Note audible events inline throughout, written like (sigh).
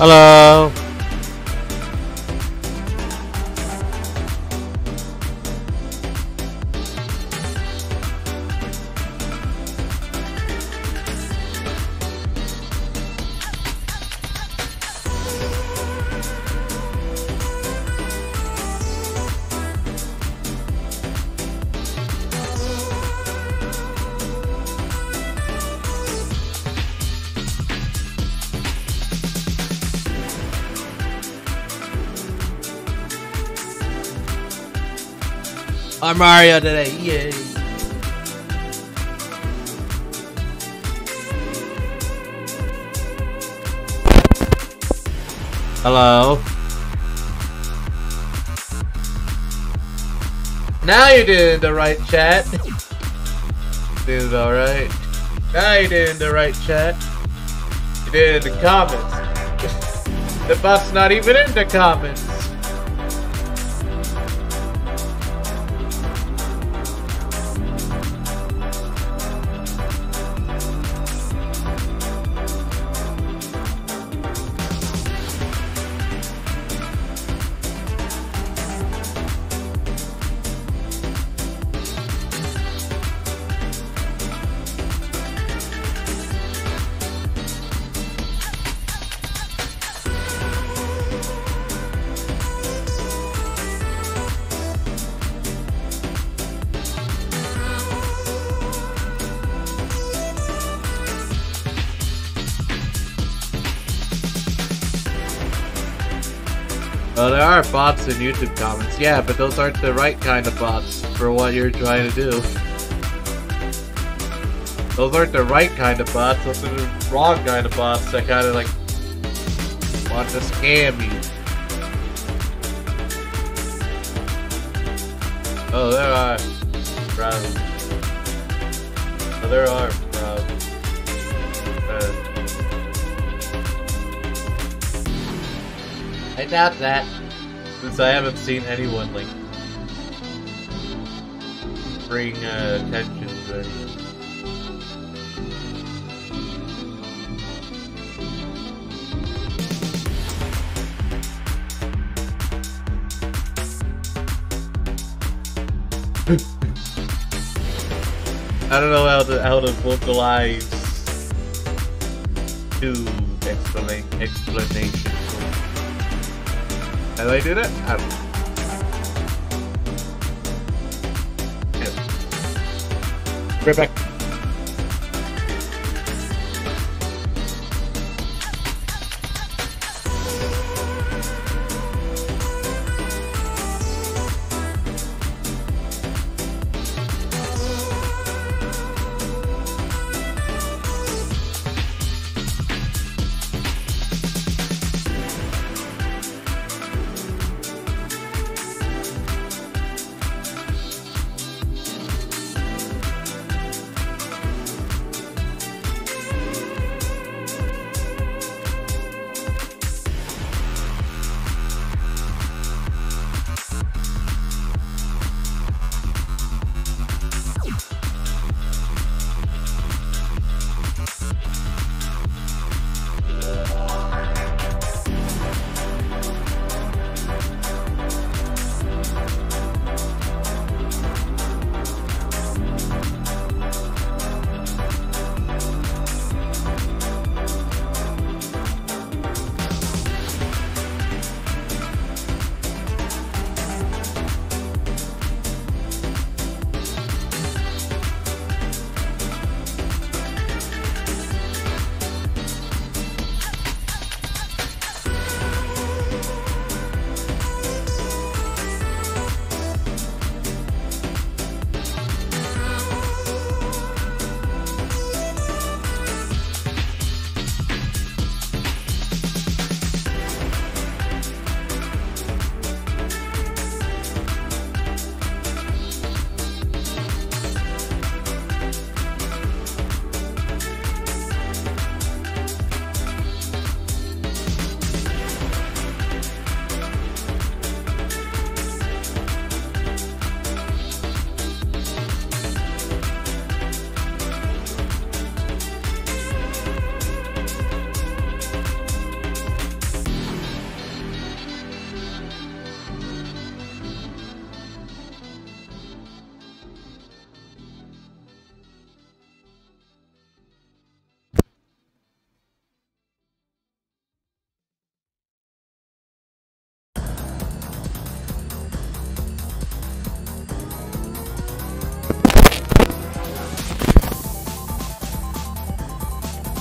Hello. Mario today. Yay. Hello. Now you're doing the right chat. Doing alright. Now you're doing the right chat. You did in the comments. the bot's not even in the comments. In YouTube comments. Yeah, but those aren't the right kind of bots for what you're trying to do. Those aren't the right kind of bots. Those are the wrong kind of bots that kind of like want to scam you. Oh, there are. Browse. Oh, there are. Browse. Uh, I doubt that, I haven't seen anyone like bring uh, attention to anyone. (laughs) I don't know how to how to vocalize two explanation explanation. How do I do that? I don't know. Right back.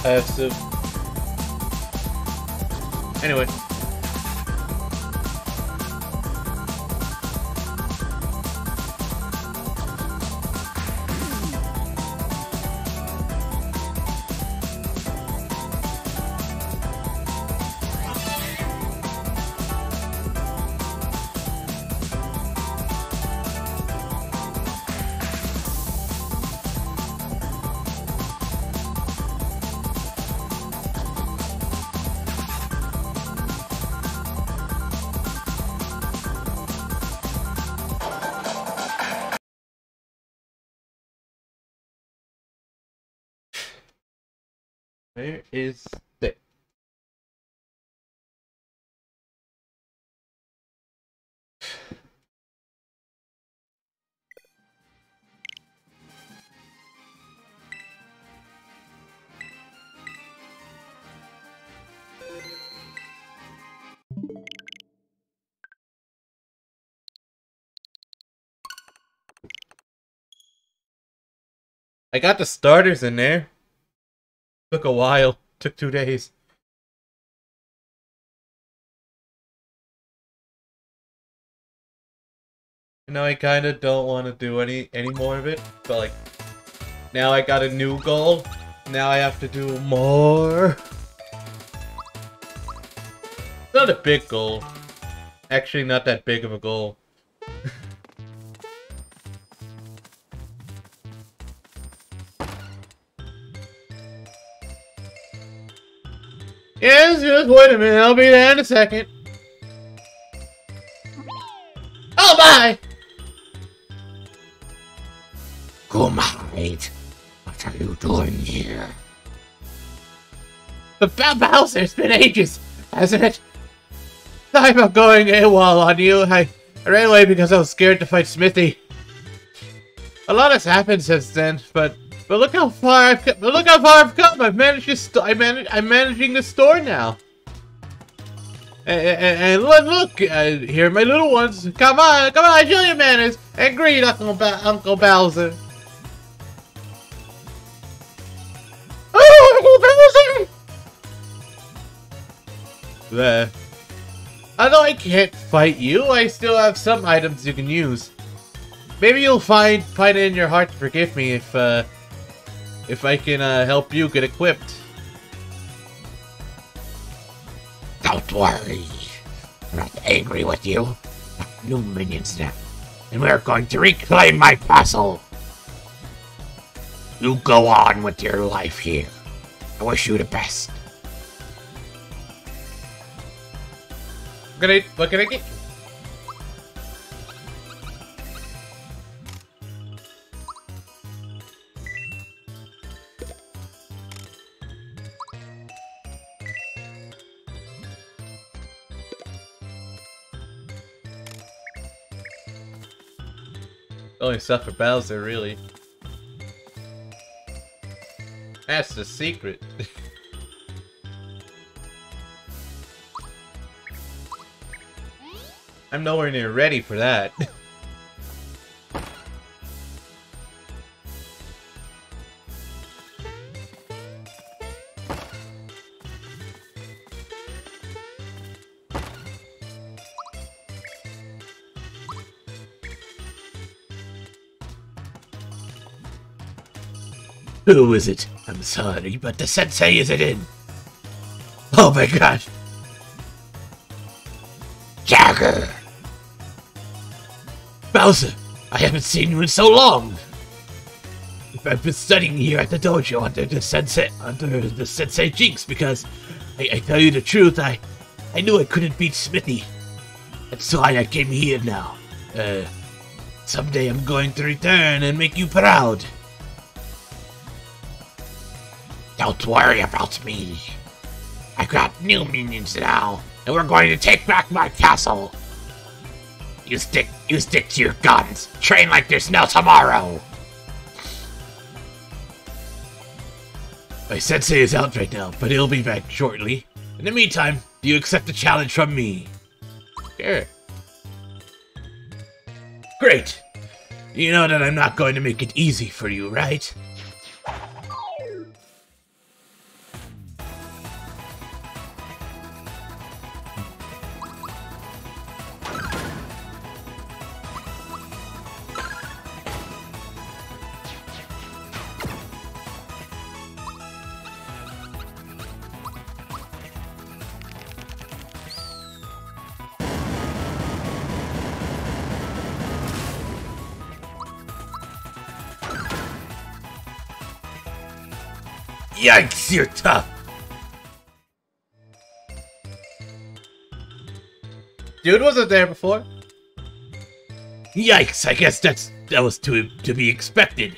To... Anyway. Where is the I got the starters in there. Took a while. Took two days. Now I kind of don't want to do any any more of it, but like now I got a new goal. Now I have to do more. Not a big goal. Actually, not that big of a goal. Yes, just wait a minute. I'll be there in a second. Oh, bye! Kumite, what are you doing here? But Bowser, it's been ages, hasn't it? Sorry about going AWOL on you. I, I ran away because I was scared to fight Smithy. A lot has happened since then, but but look how far I've come. but look how far I've come. I've managed to I manage I'm managing the store now. And, and, and look, uh, here are my little ones. Come on, come on, show your manners and greet Uncle ba Uncle Bowser. Oh, Uncle Bowser! There. Although I can't fight you, I still have some items you can use. Maybe you'll find find it in your heart to forgive me if uh, if I can uh, help you get equipped. Don't worry. I'm not angry with you. New minions now. And we're going to reclaim my castle. You go on with your life here. I wish you the best. I, what can I get? Only stuff for Bowser, really. That's the secret. (laughs) I'm nowhere near ready for that. (laughs) Who is it? I'm sorry, but the sensei isn't in. Oh my gosh. Jagger! Bowser, I haven't seen you in so long. I've been studying here at the dojo under the sensei under the sensei Jinx because I, I tell you the truth, I I knew I couldn't beat Smithy. That's why I came here now. Uh someday I'm going to return and make you proud. Don't worry about me. I got new minions now, and we're going to take back my castle. You stick you stick to your guns. Train like there's no tomorrow. My sensei is out right now, but he'll be back shortly. In the meantime, do you accept the challenge from me? Sure. Great. You know that I'm not going to make it easy for you, right? Yikes, you're tough. Dude wasn't there before. Yikes, I guess that's that was to to be expected.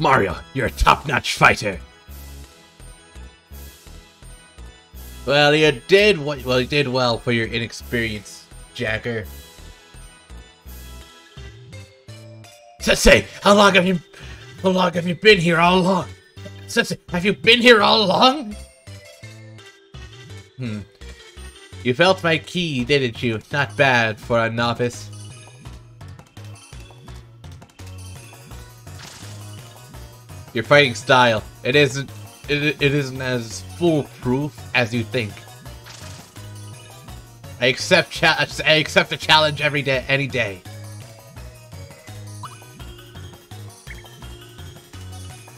Mario, you're a top-notch fighter. Well, you did what? Well, you did well for your inexperience, Jagger. Sensei, how long have you how long have you been here all along? Sensei, have you been here all along? Hmm. You felt my ki, didn't you? Not bad for a novice. Your fighting style. It isn't it, it isn't as foolproof as you think. I accept I accept a challenge every day any day.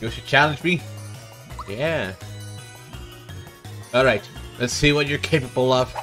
You should challenge me? Yeah. Alright, let's see what you're capable of.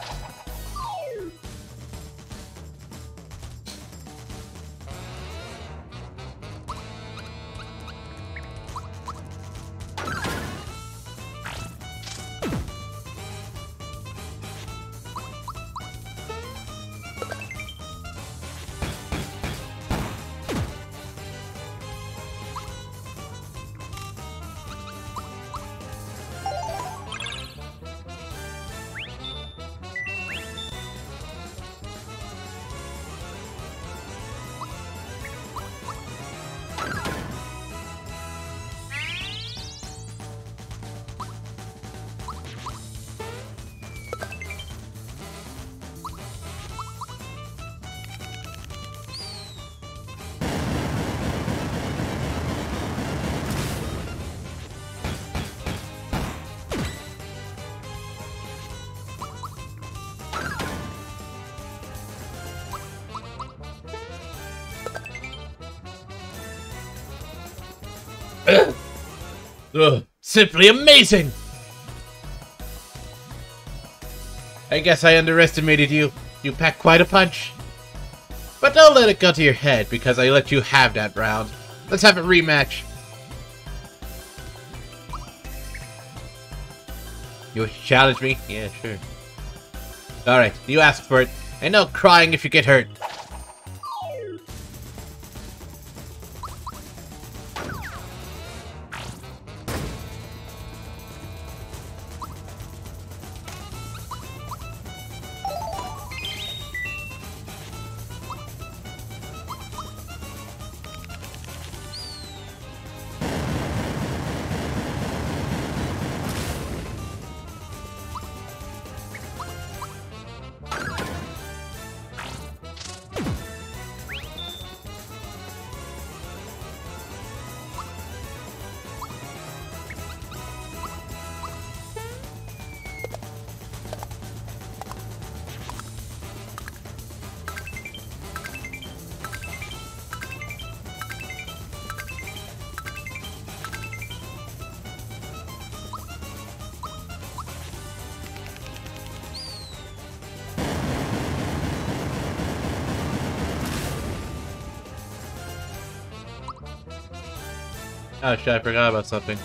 Simply amazing! I guess I underestimated you. You pack quite a punch. But don't let it go to your head, because I let you have that round. Let's have a rematch. You challenge me? Yeah, sure. Alright, you asked for it. And no crying if you get hurt. Oh shit, I forgot about something.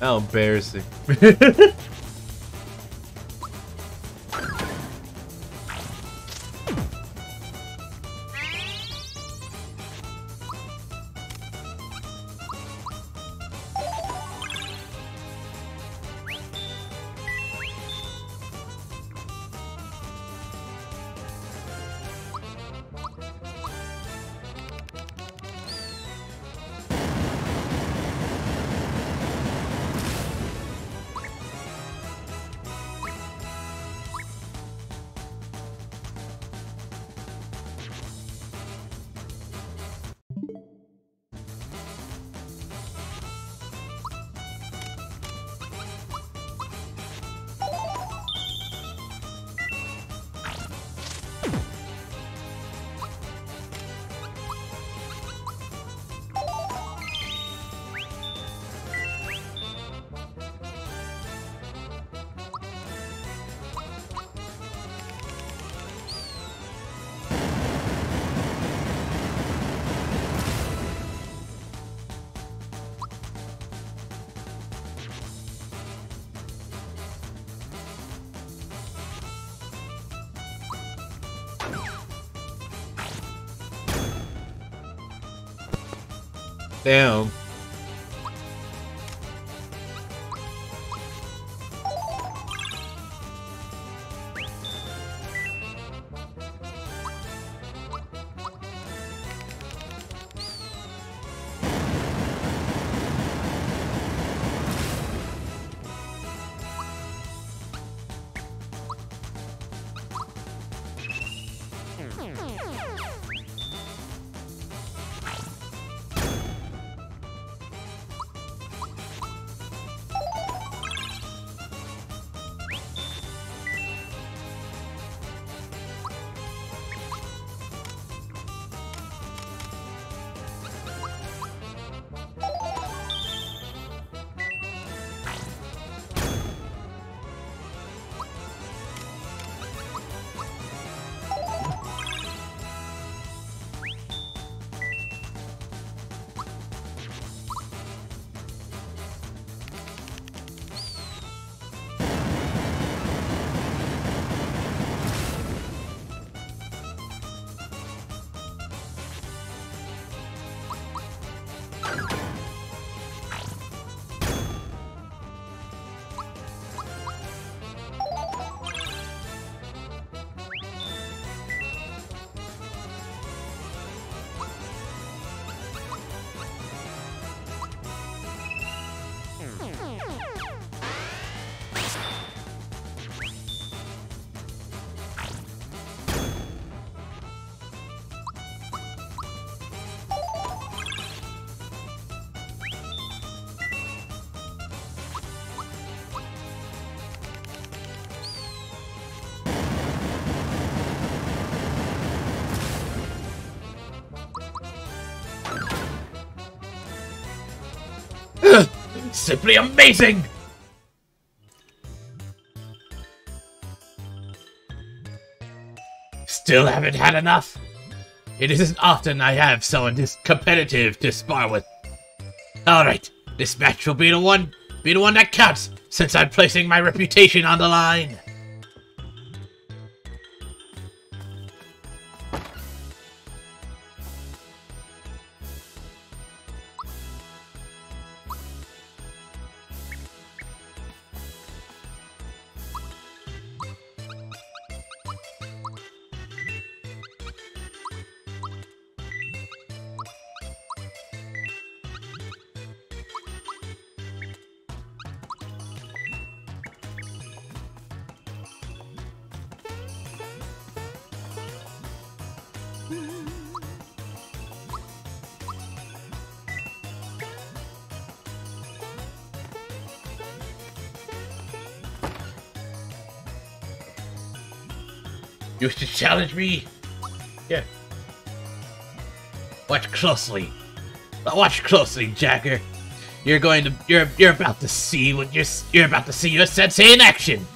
How embarrassing. (laughs) Damn. Simply amazing! Still haven't had enough? It isn't often I have someone this competitive to spar with. Alright, this match will be the one be the one that counts, since I'm placing my reputation on the line. You wish to challenge me? Yeah. Watch closely. Watch closely, Jagger. You're going to you're you're about to see what you're you're about to see your sensei in action.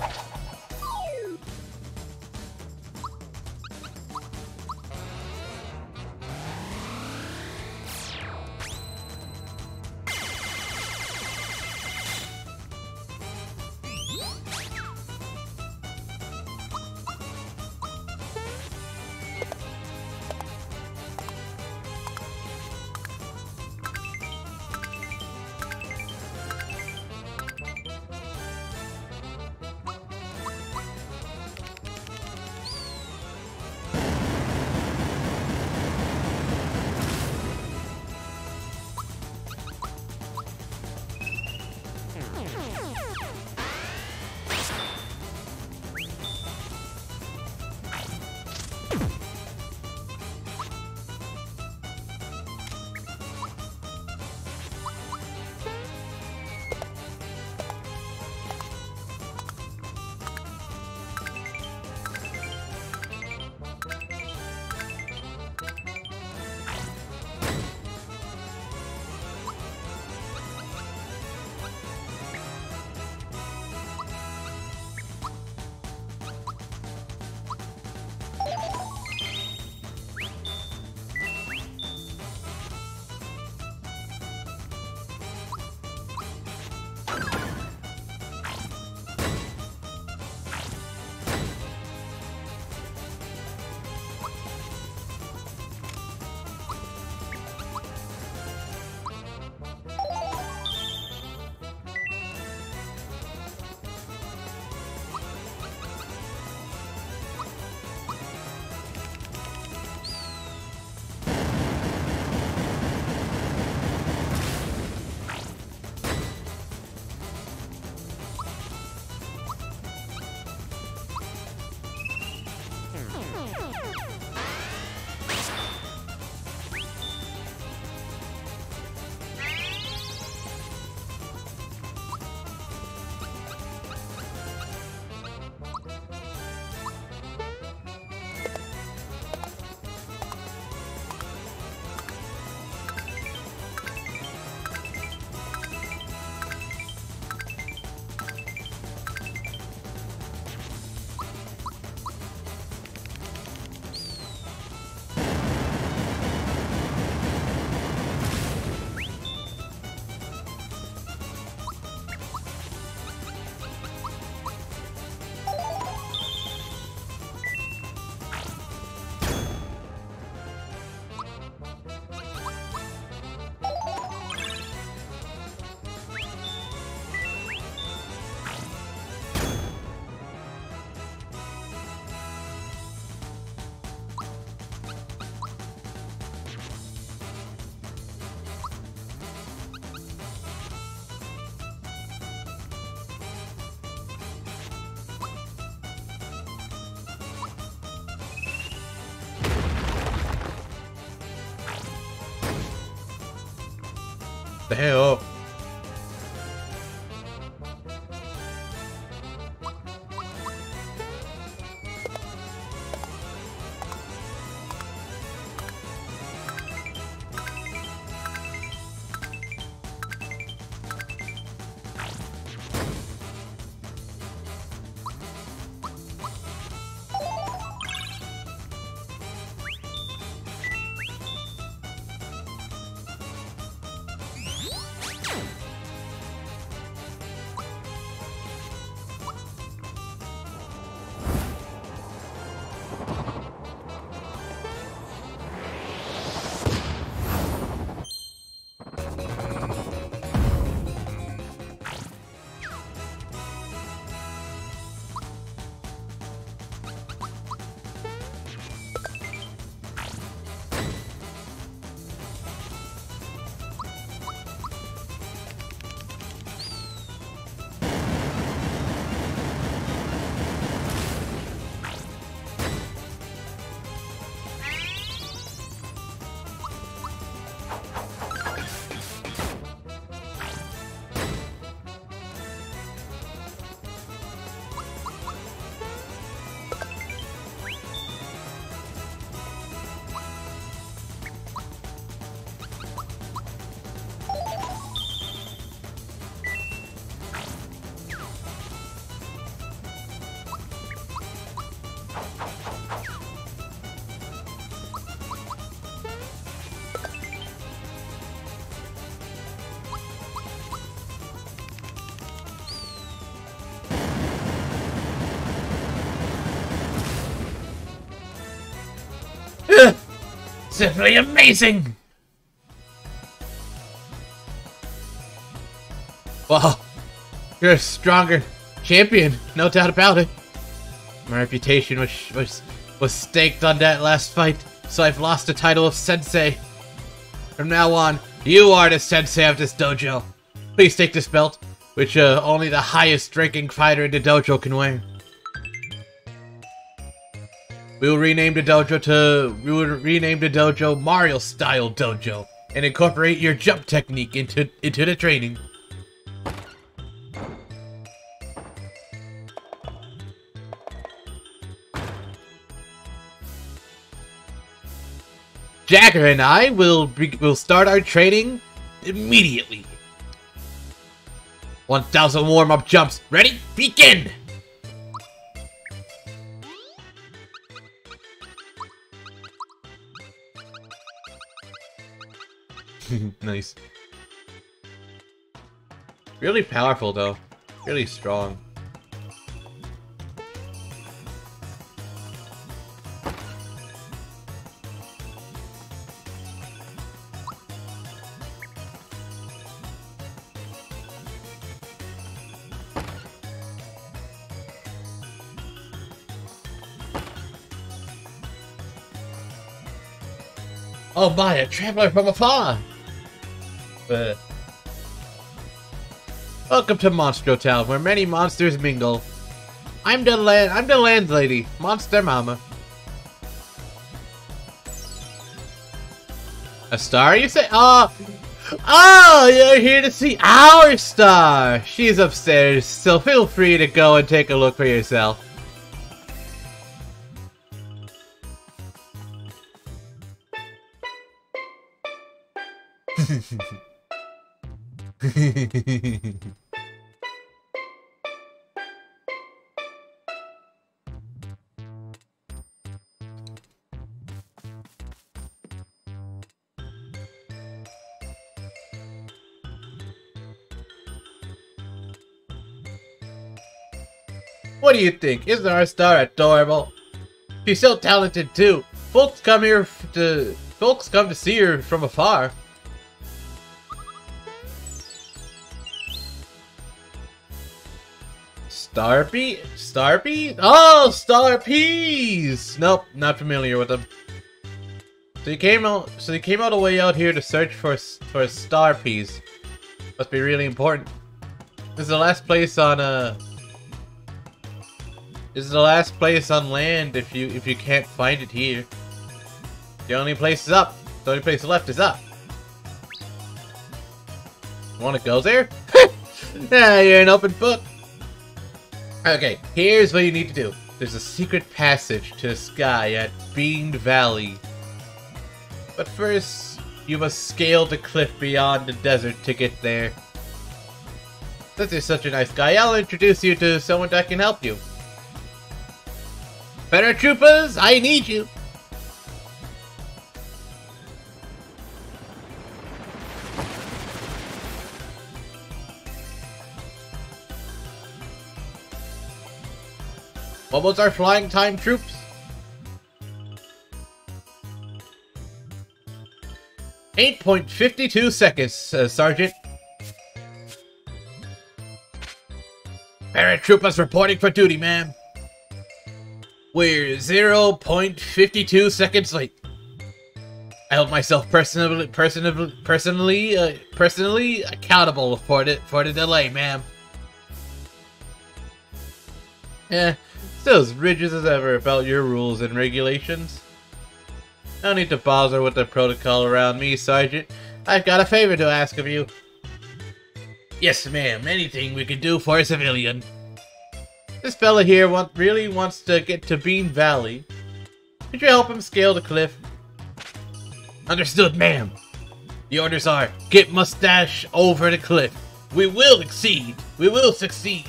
Simply amazing! Well, you're a stronger champion, no doubt about it. My reputation was was was staked on that last fight, so I've lost the title of sensei. From now on, you are the sensei of this dojo. Please take this belt, which uh, only the highest ranking fighter in the dojo can wear. We will rename the dojo to we will rename the dojo Mario Style Dojo and incorporate your jump technique into into the training. Jagger and I will will start our training immediately. 1000 warm-up jumps. Ready? Begin! (laughs) nice. Really powerful though. Really strong. Oh my, a traveler from afar! Welcome to Monstro Town, where many monsters mingle. I'm the land I'm the landlady, Monster Mama. A star, you say? Oh, oh, you're here to see our star. She's upstairs, so feel free to go and take a look for yourself. (laughs) (laughs) What do you think? Isn't our star adorable? She's so talented too. Folks come here to folks come to see her from afar. Starpy? Starpy? Oh, Starpies! Nope, not familiar with them. So you came out. So you came all the way out here to search for for Starpies. Must be really important. This is the last place on uh. This is the last place on land if you if you can't find it here. The only place is up. The only place left is up. Want to go there? (laughs) yeah, you're an open book. Okay, here's what you need to do. There's a secret passage to the sky at Bean Valley. But first, you must scale the cliff beyond the desert to get there. Since you're such a nice guy, I'll introduce you to someone that can help you. Better troopers, I need you! What was our flying time, troops? Eight point fifty-two seconds, uh, Sergeant. Paratroopers reporting for duty, ma'am. We're 0.52 seconds late. I hold myself personally, personally, personally, uh, personally accountable for the for the delay, ma'am. Eh, still as rigid as ever about your rules and regulations. No need to bother with the protocol around me, Sergeant. I've got a favor to ask of you. Yes, ma'am. Anything we can do for a civilian. This fella here want, really wants to get to Bean Valley. Could you help him scale the cliff? Understood, ma'am. The orders are, get Mustache over the cliff. We will succeed. We will succeed.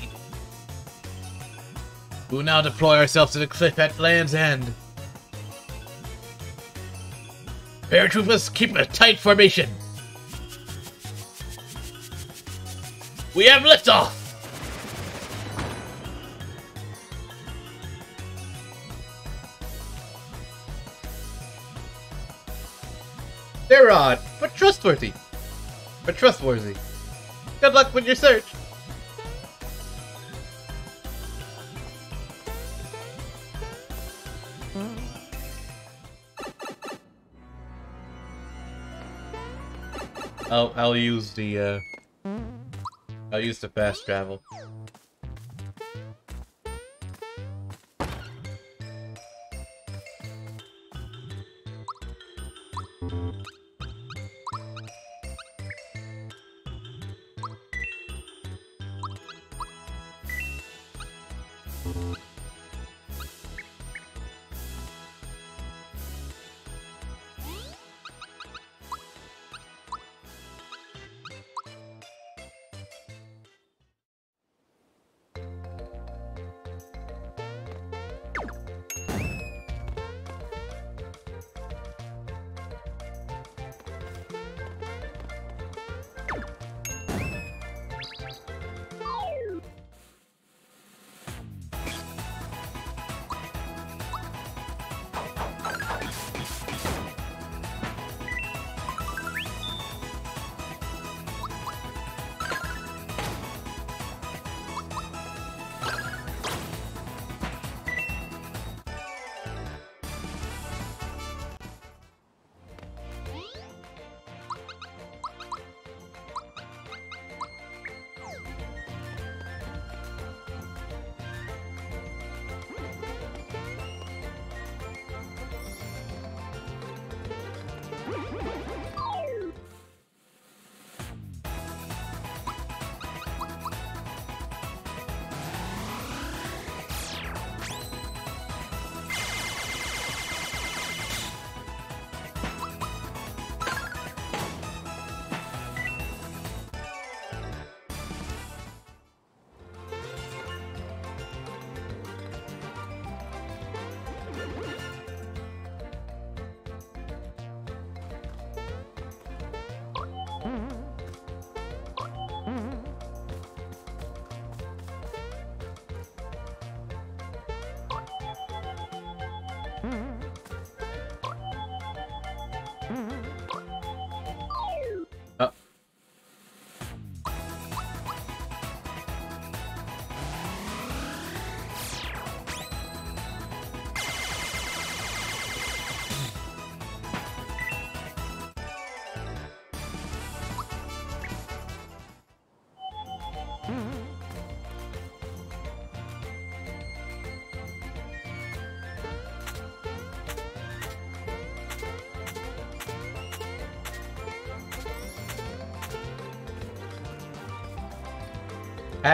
We will now deploy ourselves to the cliff at Land's End. Paratroopers, keep a tight formation. We have liftoff! They're odd, but trustworthy. But trustworthy. Good luck with your search. I'll I'll use the uh I'll use the fast travel.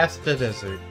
Past the desert.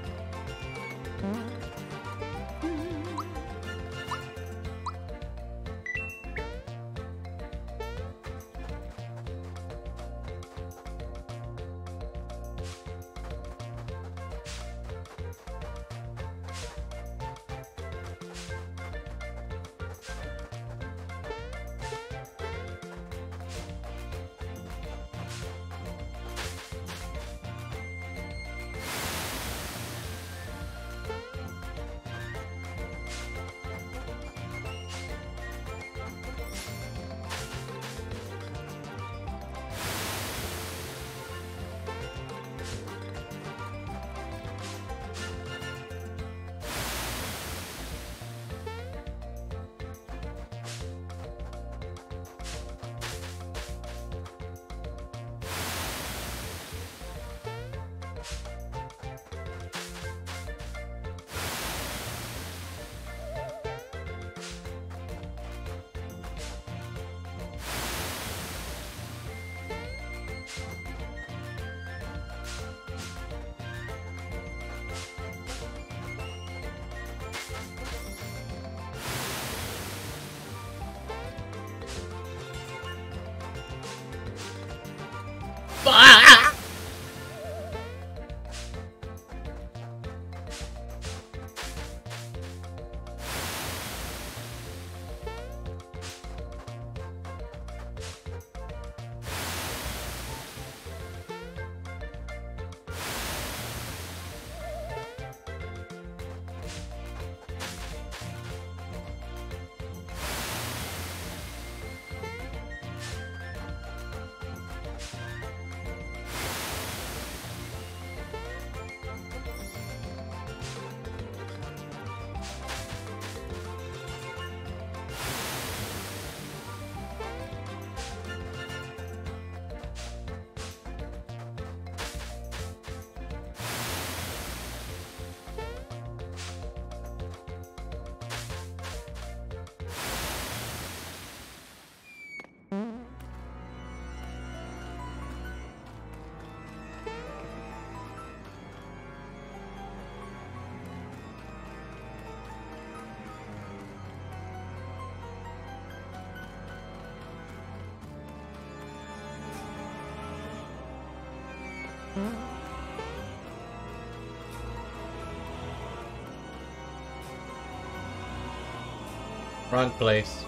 Wrong place.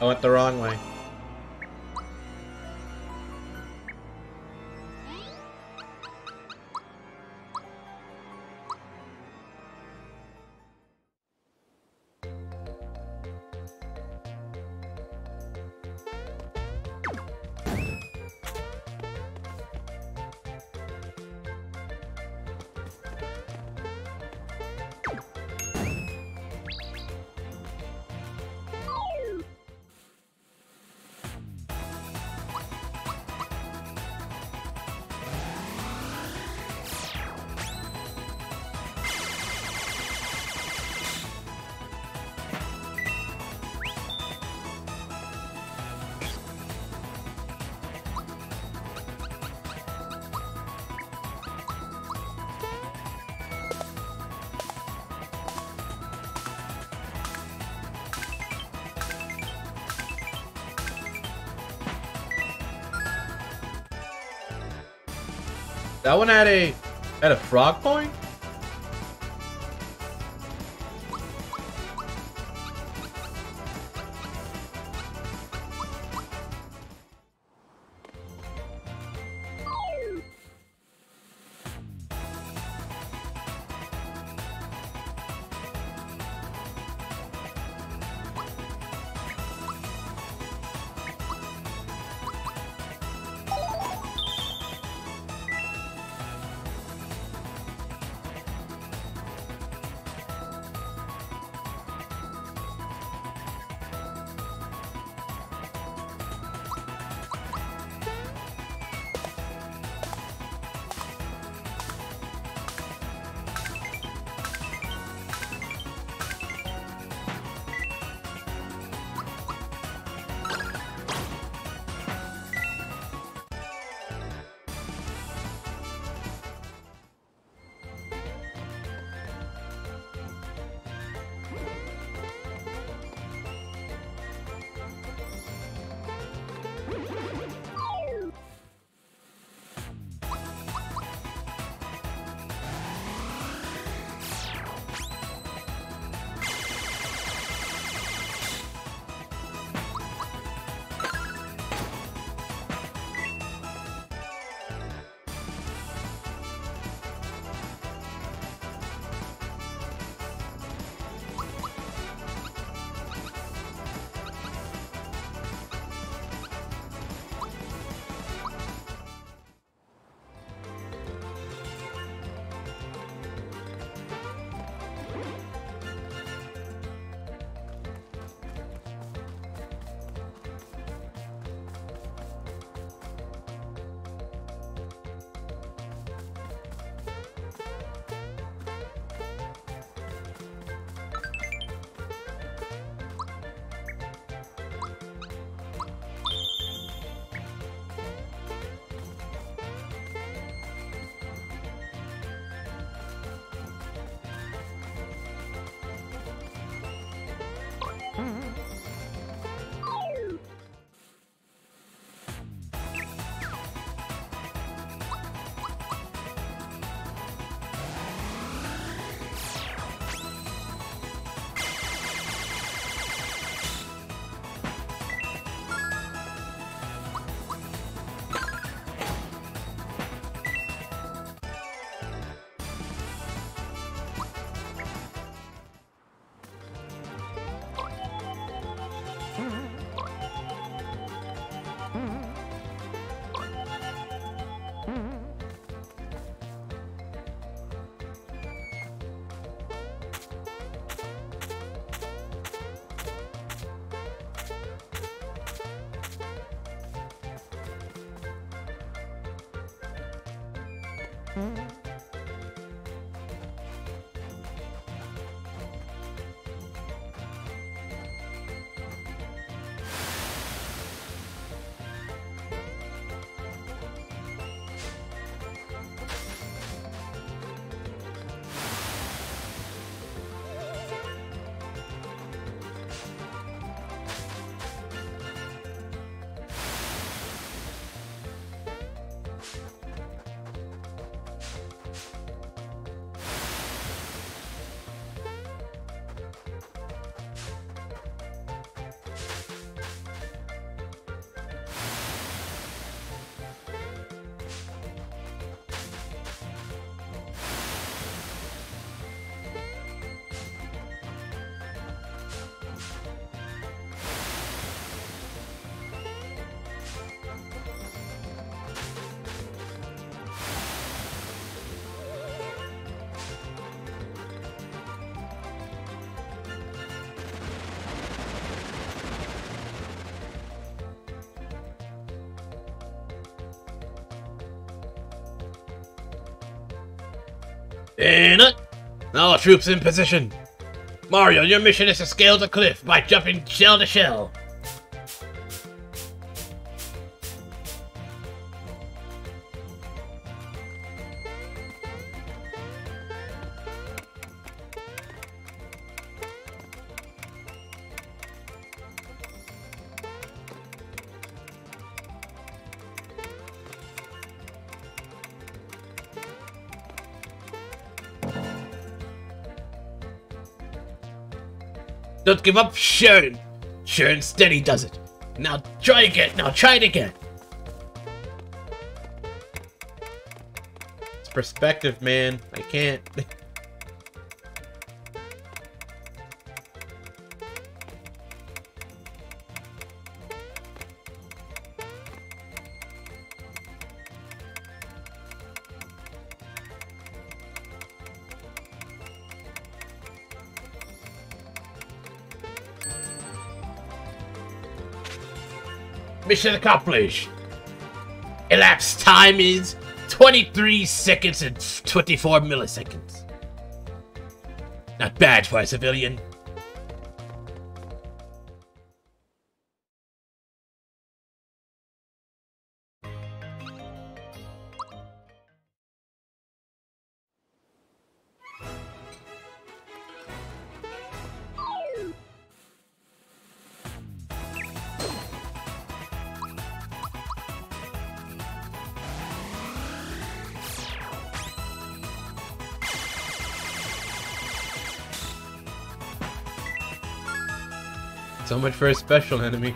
I went the wrong way. That one had a had a frog point? Mm-hmm. In it! All troops in position. Mario, your mission is to scale the cliff by jumping shell to shell. Don't give up, Sharon. Sharon steady does it. Now try again. Now try it again. It's perspective, man. I can't. (laughs) Mission accomplished. Elapsed time is 23 seconds and 24 milliseconds. Not bad for a civilian. Much for a special enemy.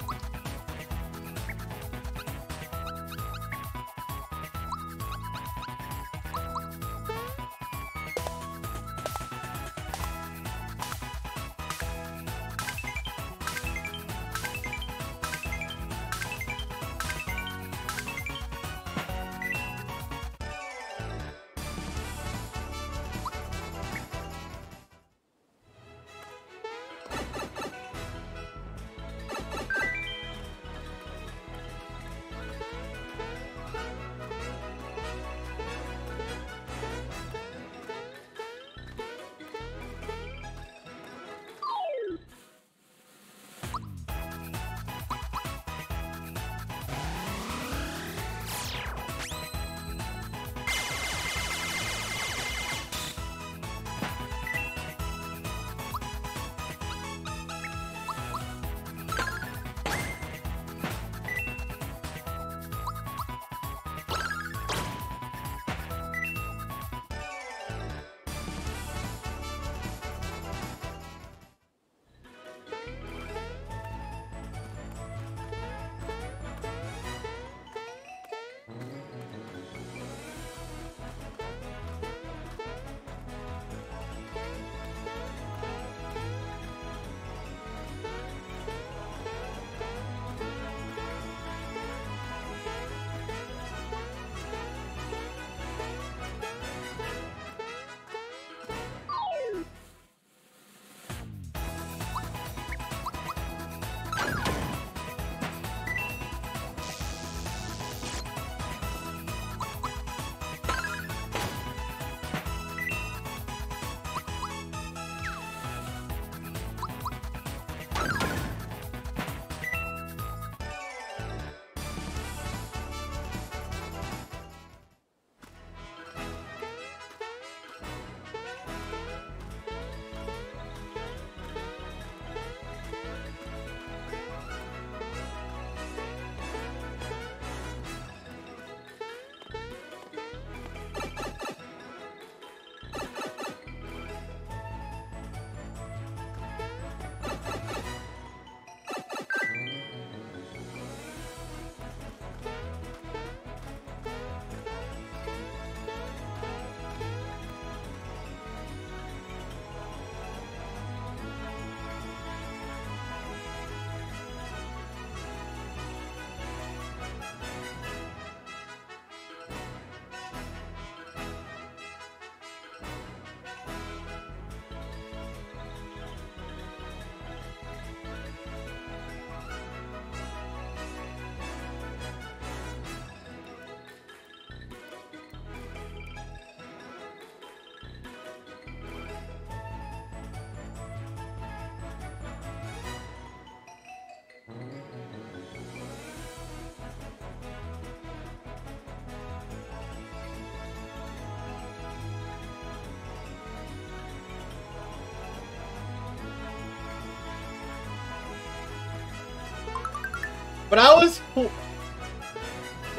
But I was...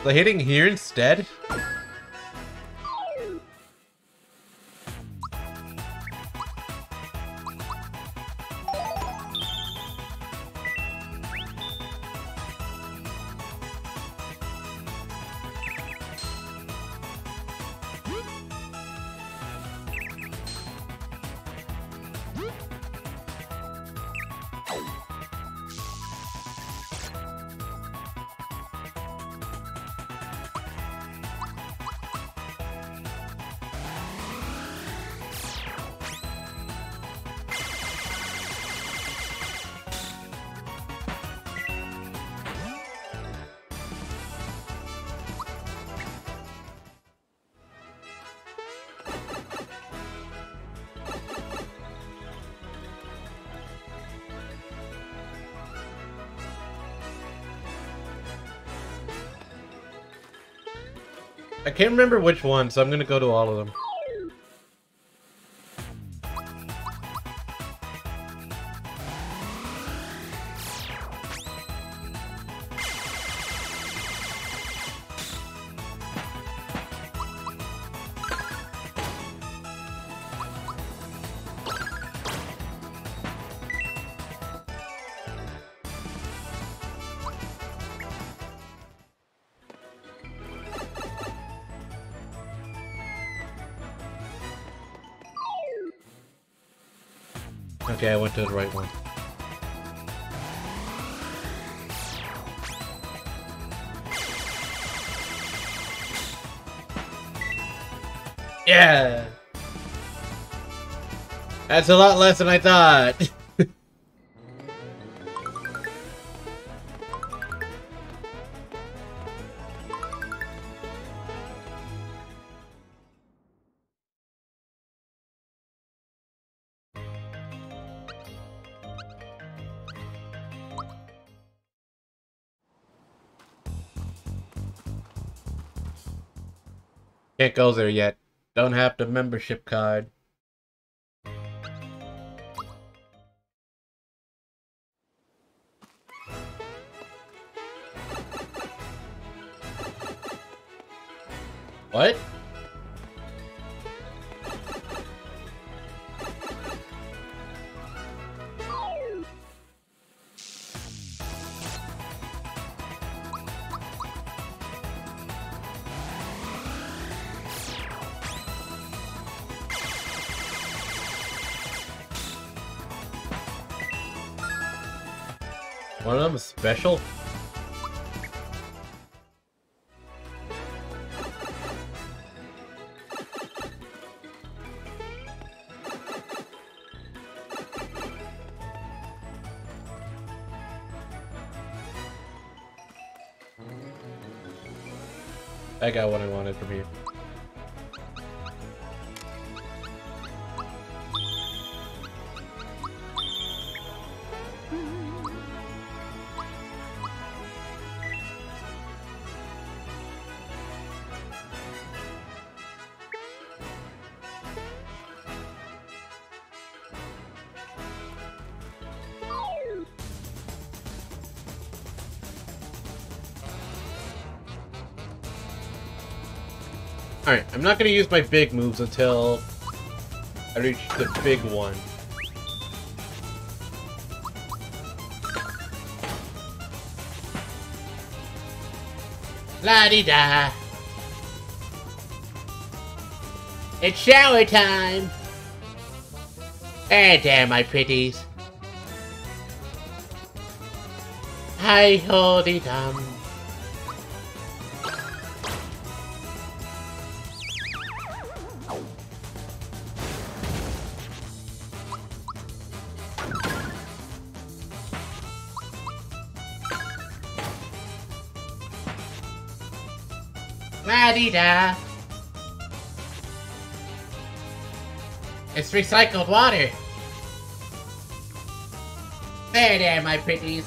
The hitting here instead? Can't remember which one, so I'm gonna go to all of them. Okay, I went to the right one. Yeah! That's a lot less than I thought. (laughs) Can't go there yet. Don't have the membership card. What? I'm not gonna use my big moves until I reach the big one. La-di-da. It's shower time. Eh, hey there, my pretties. Hi, holdy dum. La-di-da. It's recycled water. There, there, my pretties.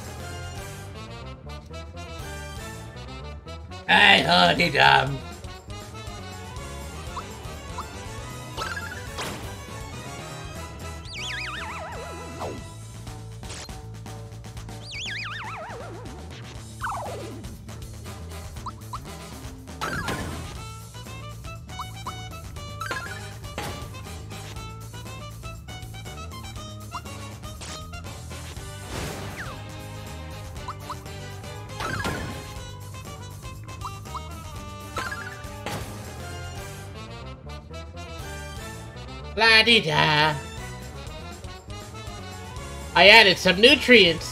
Hi, honey dum. Da. I added some nutrients.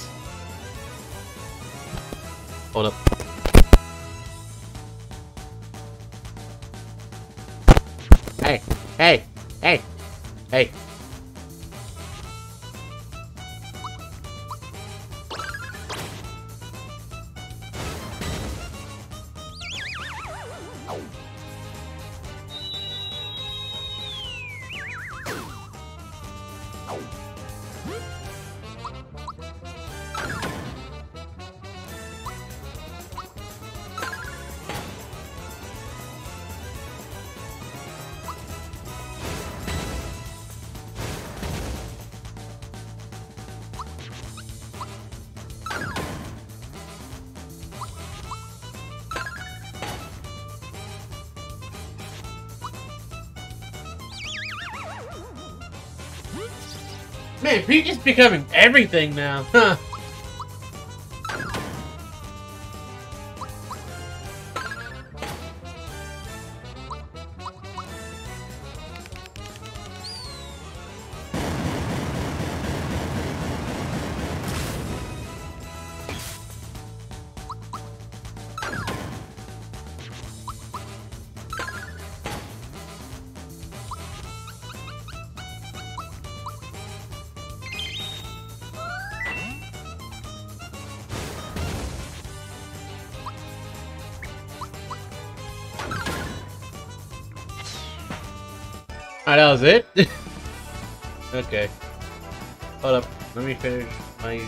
Peach is becoming everything now. Huh. Ah, that was it? (laughs) okay. Hold up. Let me finish my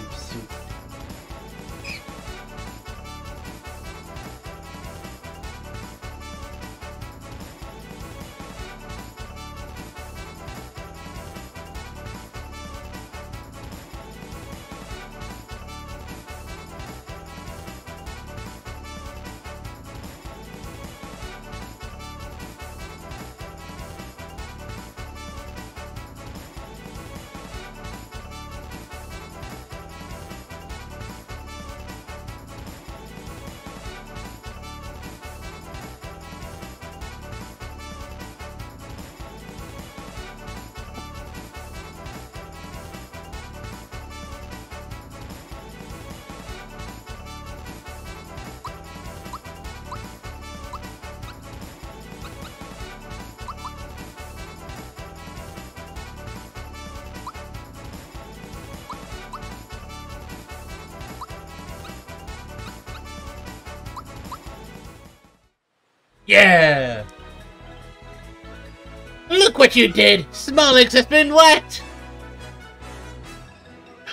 what you did! Smilax has been wet!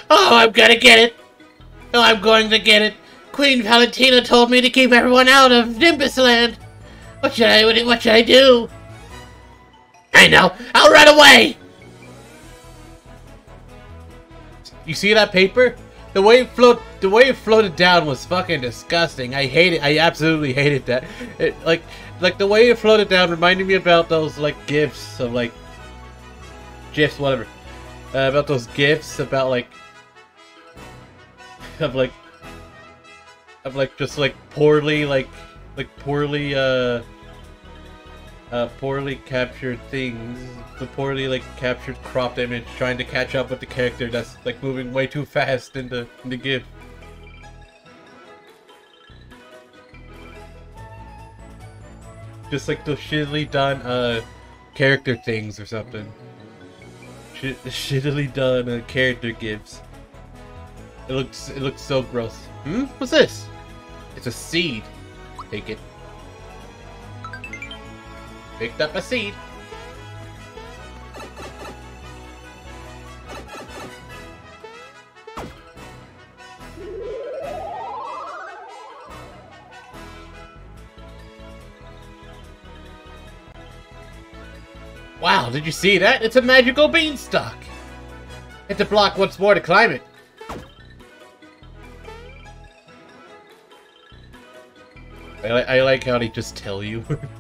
Oh, I'm gonna get it! Oh, I'm going to get it! Queen Valentina told me to keep everyone out of Nimbus Land! What should I, what should I do? I know! I'll run away! You see that paper? The way it float, the way it floated down was fucking disgusting. I hate it. I absolutely hated that. It like, like the way it floated down reminded me about those like gifs of like, gifs whatever, uh, about those gifs about like, of like, of like just like poorly like, like poorly uh, uh, poorly captured things, the poorly like captured cropped image, trying to catch up with the character that's like moving way too fast in the in the GIF. Just like those shittily done uh character things or something. Shit, shittily done uh, character gifs. It looks it looks so gross. Hmm? What's this? It's a seed. Take it. Picked up a seed. Wow, did you see that? It's a magical beanstalk! Hit the block once more to climb it. I, li I like how they just tell you. (laughs)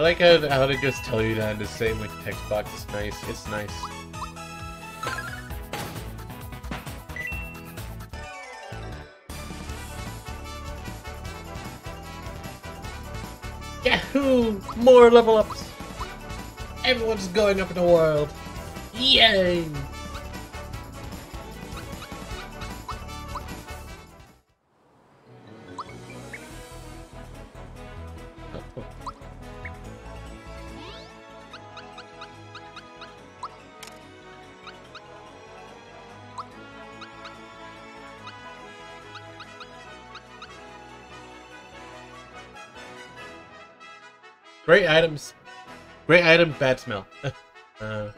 I like how, how they just tell you that the same with text box. It's nice. It's nice. Yahoo! More level ups! Everyone's going up in the world! Yay! Great items. Great item, bad smell. (laughs) uh,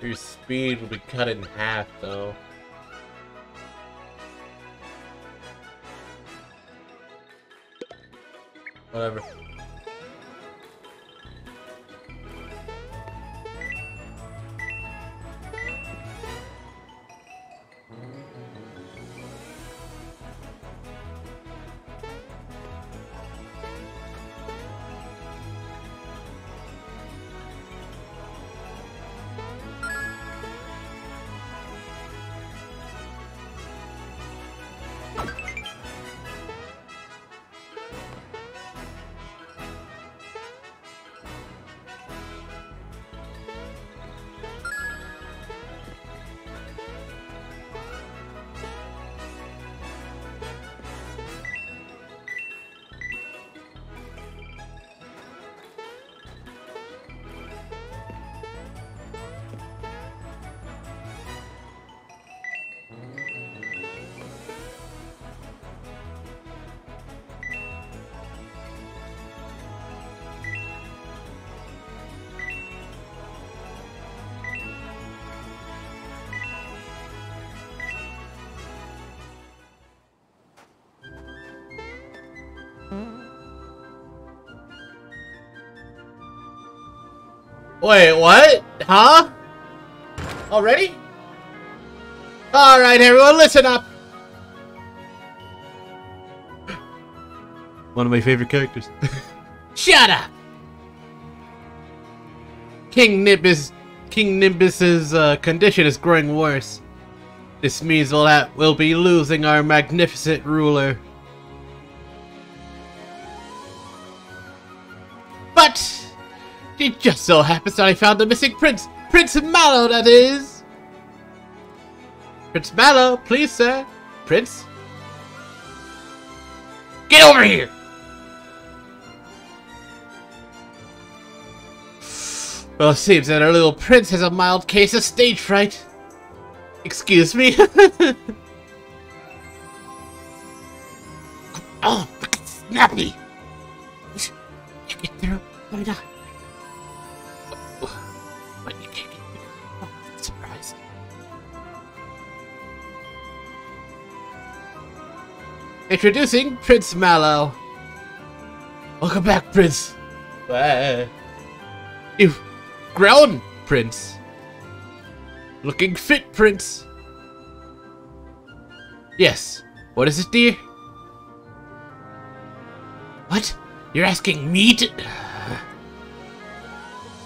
your speed will be cut in half, though. Whatever. Wait, what? Huh? Already? Alright, everyone, listen up! One of my favorite characters. (laughs) Shut up! King Nimbus, King Nimbus's uh, condition is growing worse. This means we'll, we'll be losing our magnificent ruler. It just so happens that I found the missing prince. Prince Mallow, that is. Prince Mallow, please, sir. Prince? Get over here! Well, it seems that our little prince has a mild case of stage fright. Excuse me? (laughs) oh, snappy! Introducing Prince Mallow. Welcome back, Prince. Bye. You've grown, Prince. Looking fit, Prince. Yes. What is it, dear? What? You're asking me to...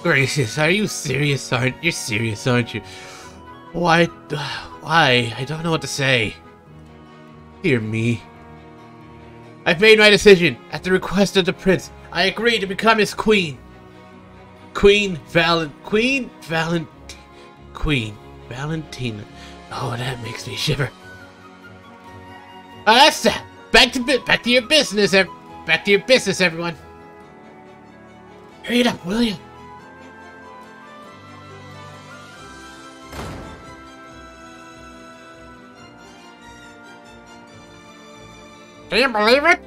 Gracious, are you serious, aren't you? You're serious, aren't you? Why? Why? I don't know what to say. Dear me. I've made my decision. At the request of the prince, I agree to become his queen. Queen Valent... Queen Valent... Queen Valentina. Oh, that makes me shiver. Oh, that's that. Back to back to your business, back to your business, everyone. Hurry it up, will you? Can you believe it?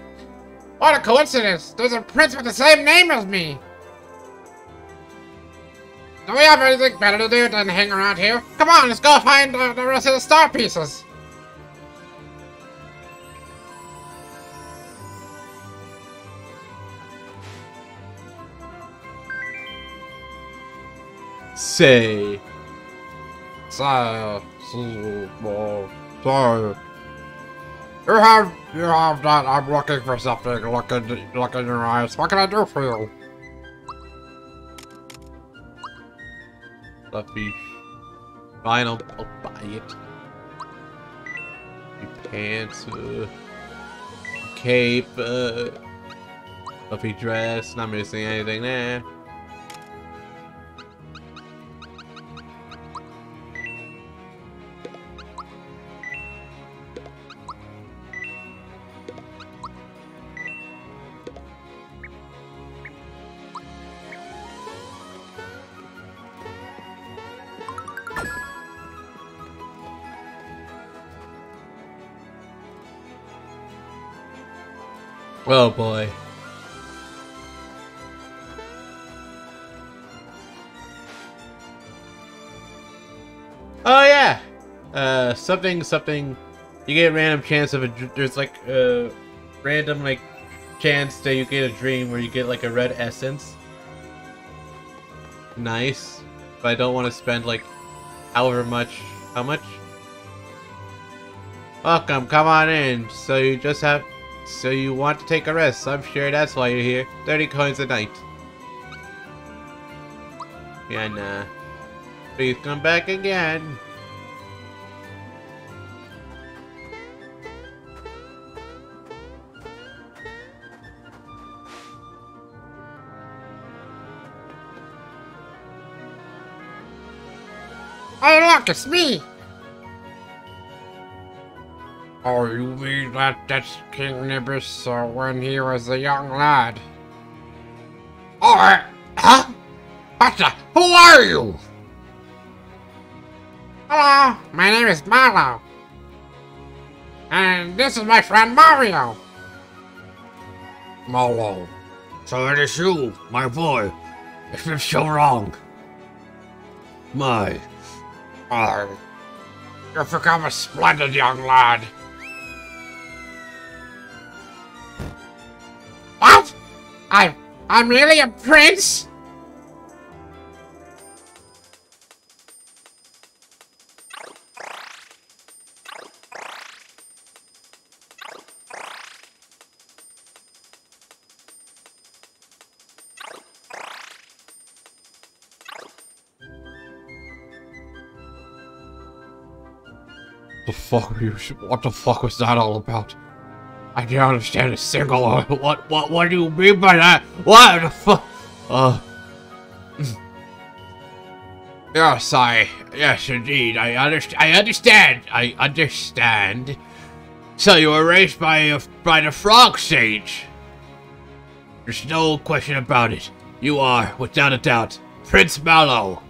What a coincidence! There's a prince with the same name as me! Do we have anything better to do than hang around here? Come on, let's go find uh, the rest of the star pieces! Say. So, so, sorry. You have, you have that. I'm looking for something. Look in, look in your eyes. What can I do for you? Fluffy. Fine, I'll, I'll buy it. Your pants. Uh, cape, uh, fluffy dress, not missing anything there. Oh boy. Oh yeah. Uh, something, something. You get a random chance of a. There's like a random like chance that you get a dream where you get like a red essence. Nice, but I don't want to spend like however much. How much? Welcome, come on in. So you just have. So you want to take a rest? I'm sure that's why you're here. 30 coins a night. Yeah, nah. Uh, please come back again. Hey, look, it's me! Oh, you mean that that's King Nimbus uh, when he was a young lad? Oh, uh, huh? What the? Who are you? Hello, my name is Mallow. And this is my friend Mario. Mallow. So it is you, my boy. It's been so wrong. My. Oh, you've become a splendid young lad. I, I'm really a prince? The fuck you? What the fuck was that all about? I don't understand a single. What? What? What do you mean by that? What the fuck? Uh. (clears throat) yes, I. Yes, indeed. I understand. I understand. I understand. So you were raised by a, by the frog sage. There's no question about it. You are, without a doubt, Prince Mallow.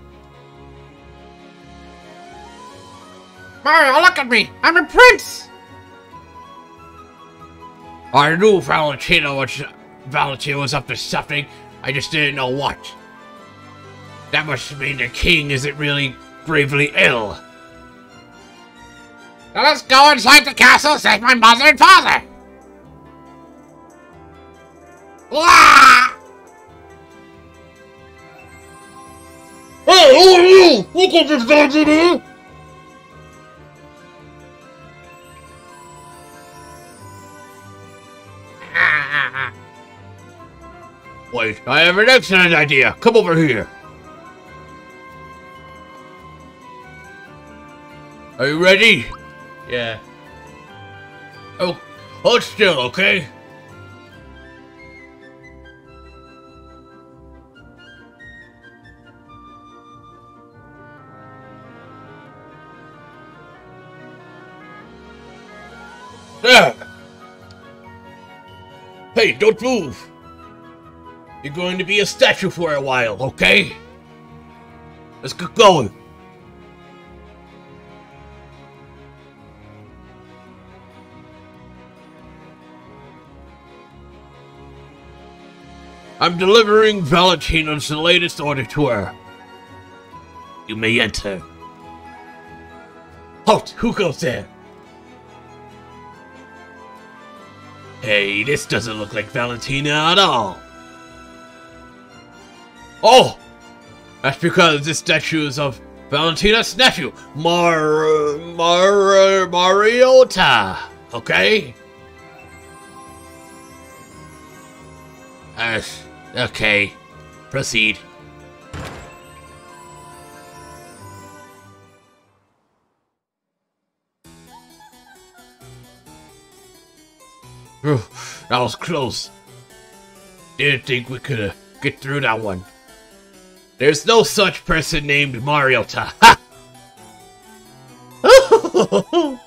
Mario, look at me! I'm a prince! I knew Valentino was Valentino was up to something. I just didn't know what. That must mean the king isn't really gravely ill. Now let's go inside the castle, save my mother and father! Wah! Hey, who are you? You can just go Wait, I have an excellent idea. Come over here. Are you ready? Yeah. Oh, hold still, okay? There! Hey, don't move! You're going to be a statue for a while, okay? Let's get going. I'm delivering Valentino's latest order to her. You may enter. Halt! Who goes there? Hey, this doesn't look like Valentina at all. Oh! That's because this statue is of Valentina's nephew, Mar... Mar... Mariota. Okay? Uh, okay. Proceed. That was close. Didn't think we could get through that one. There's no such person named Mariota. Ha! (laughs)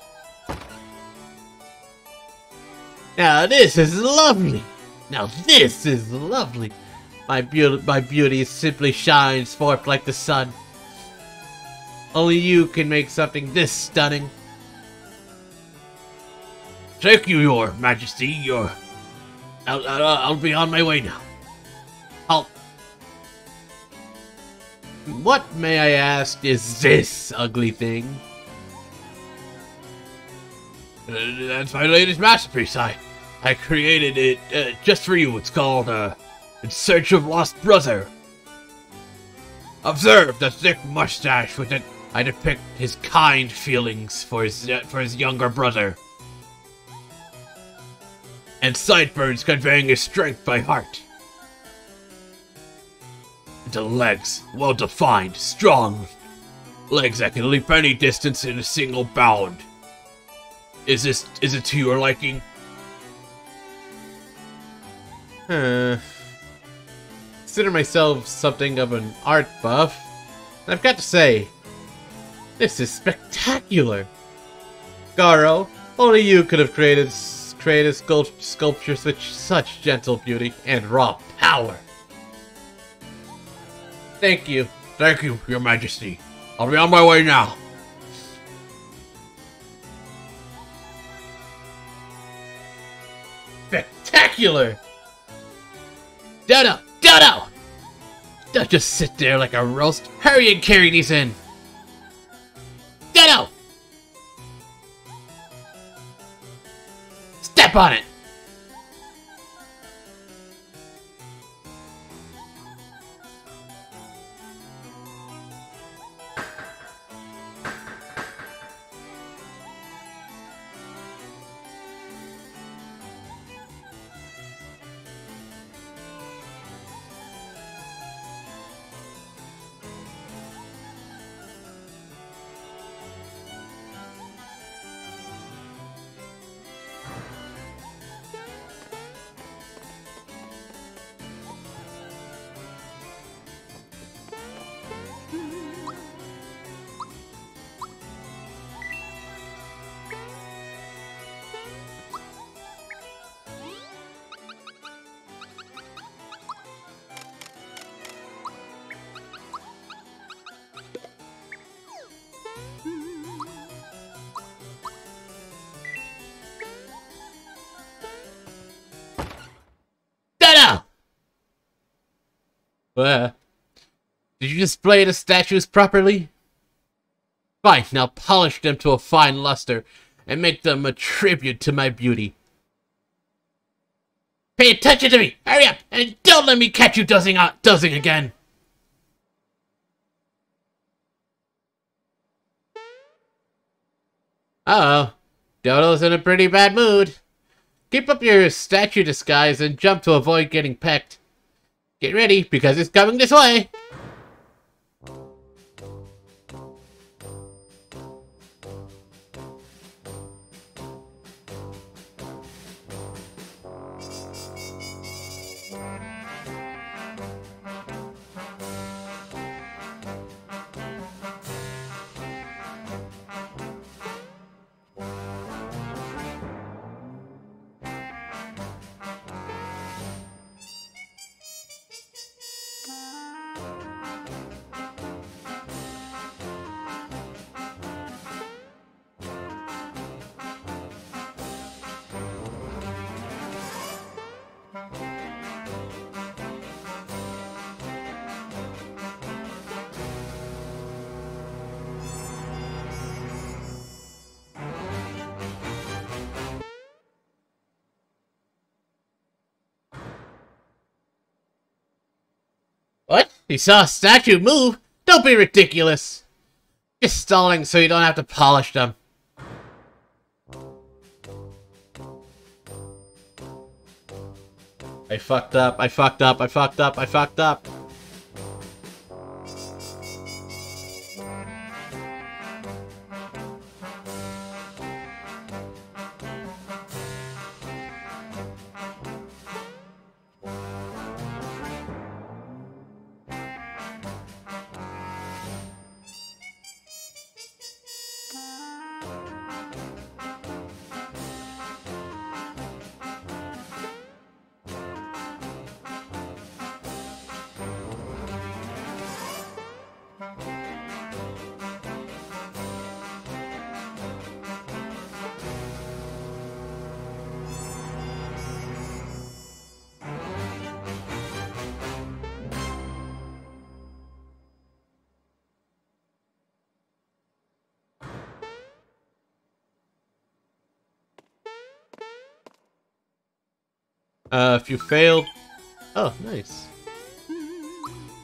now this is lovely. Now this is lovely. My beauty, my beauty simply shines forth like the sun. Only you can make something this stunning. Thank you, your majesty. Your... I'll, I'll, I'll be on my way now. I'll... What, may I ask, is this ugly thing? Uh, that's my latest masterpiece. I, I created it uh, just for you. It's called, uh, In Search of Lost Brother. Observe the thick mustache with it. I depict his kind feelings for his uh, for his younger brother, and sideburns conveying his strength by heart. The legs, well defined, strong, legs that can leap any distance in a single bound. Is this is it to your liking? Huh. Consider myself something of an art buff. And I've got to say, this is spectacular. Garro, only you could have created created sculpt sculptures with such gentle beauty and raw power. Thank you. Thank you, your majesty. I'll be on my way now. Spectacular! Dodo! Dodo! Don't just sit there like a roast. Hurry and carry these in. Dodo! Step on it! Did you display the statues properly? Fine, now polish them to a fine luster and make them a tribute to my beauty. Pay attention to me! Hurry up! And don't let me catch you dozing, uh, dozzing again! Uh oh, Dodo's in a pretty bad mood. Keep up your statue disguise and jump to avoid getting pecked. Get ready, because it's coming this way! You saw a statue move? Don't be ridiculous! Just stalling so you don't have to polish them. I fucked up, I fucked up, I fucked up, I fucked up. Uh, if you failed... Oh, nice.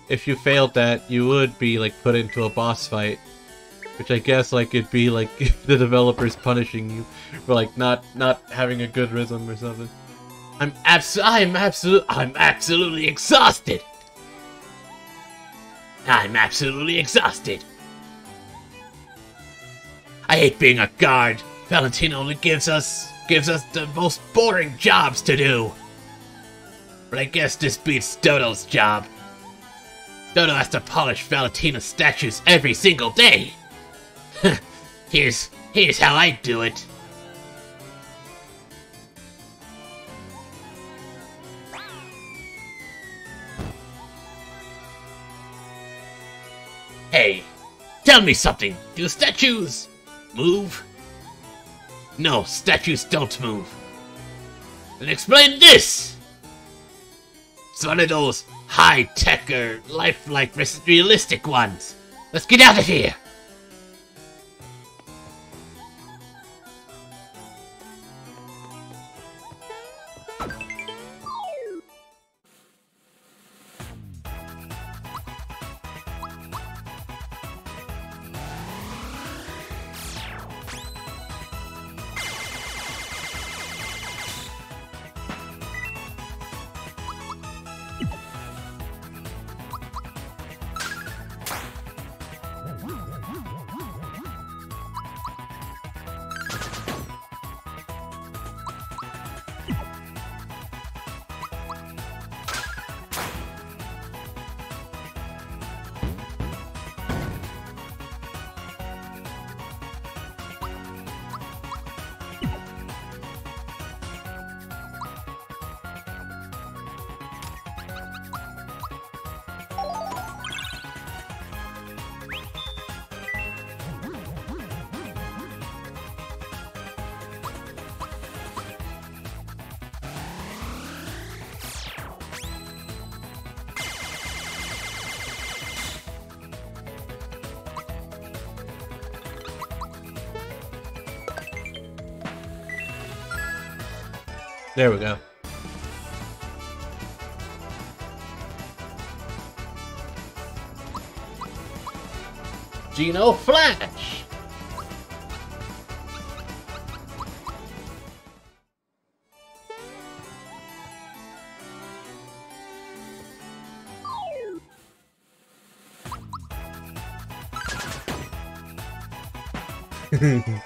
If you failed that, you would be, like, put into a boss fight. Which I guess, like, it'd be, like, (laughs) the developers punishing you for, like, not, not having a good rhythm or something. I'm abs- I'm absolute- I'm absolutely exhausted! I'm absolutely exhausted. I hate being a guard. Valentino only gives us gives us the most boring jobs to do. But I guess this beats Dodo's job. Dodo has to polish Valentina's statues every single day. (laughs) here's here's how I do it. Hey, tell me something. Do statues move? No, statues don't move. Then explain this! It's one of those high-tech or lifelike realistic ones. Let's get out of here! Mm-hmm.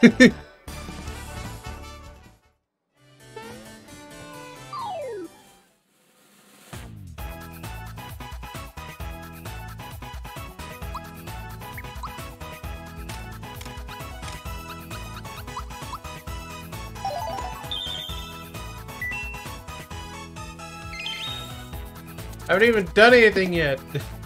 (laughs) I haven't even done anything yet. (laughs)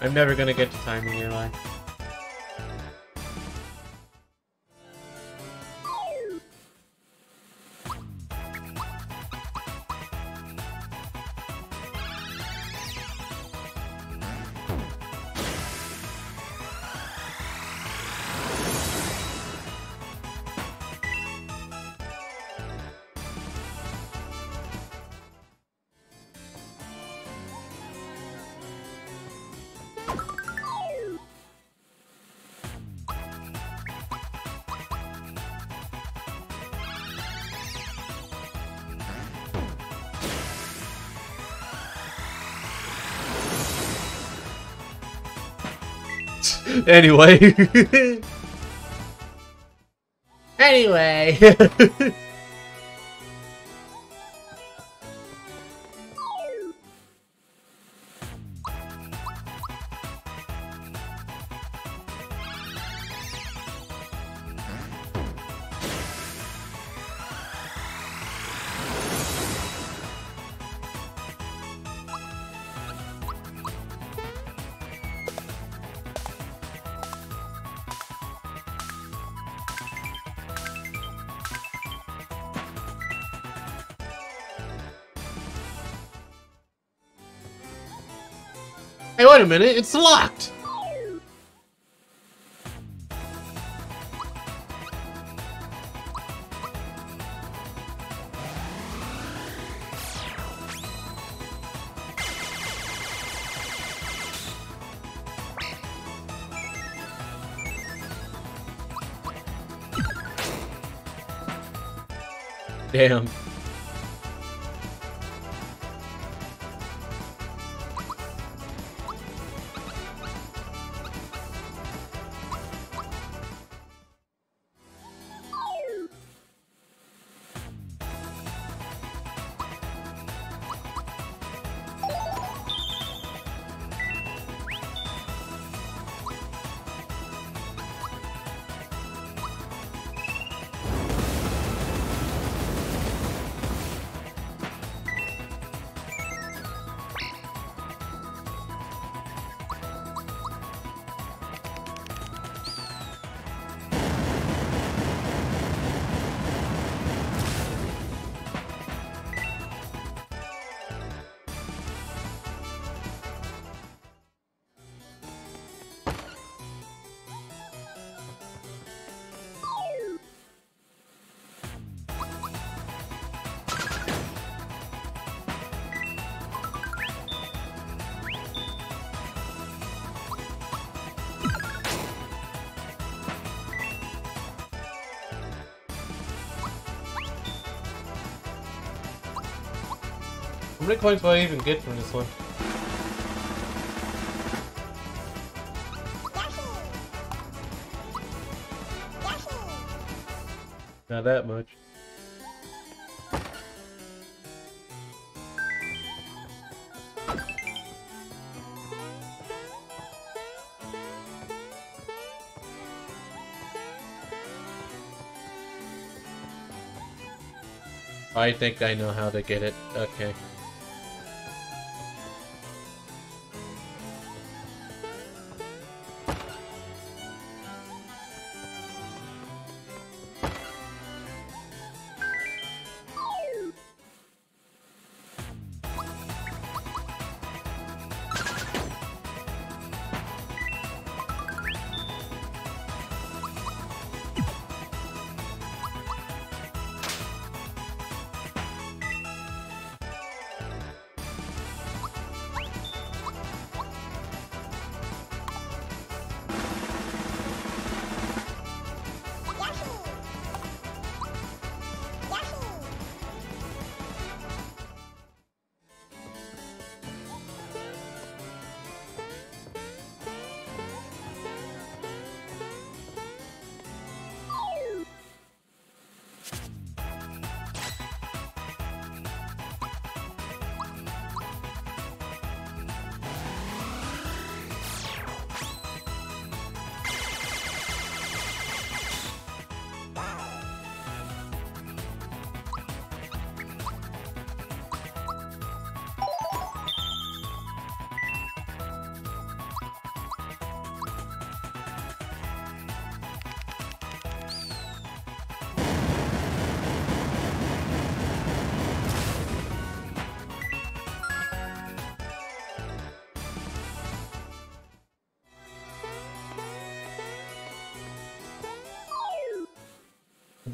I'm never gonna get to timing your line. Anyway. anyway. (laughs) wait a minute, it's locked! Damn. Many coins will I even get from this one? Not that much. I think I know how to get it. Okay.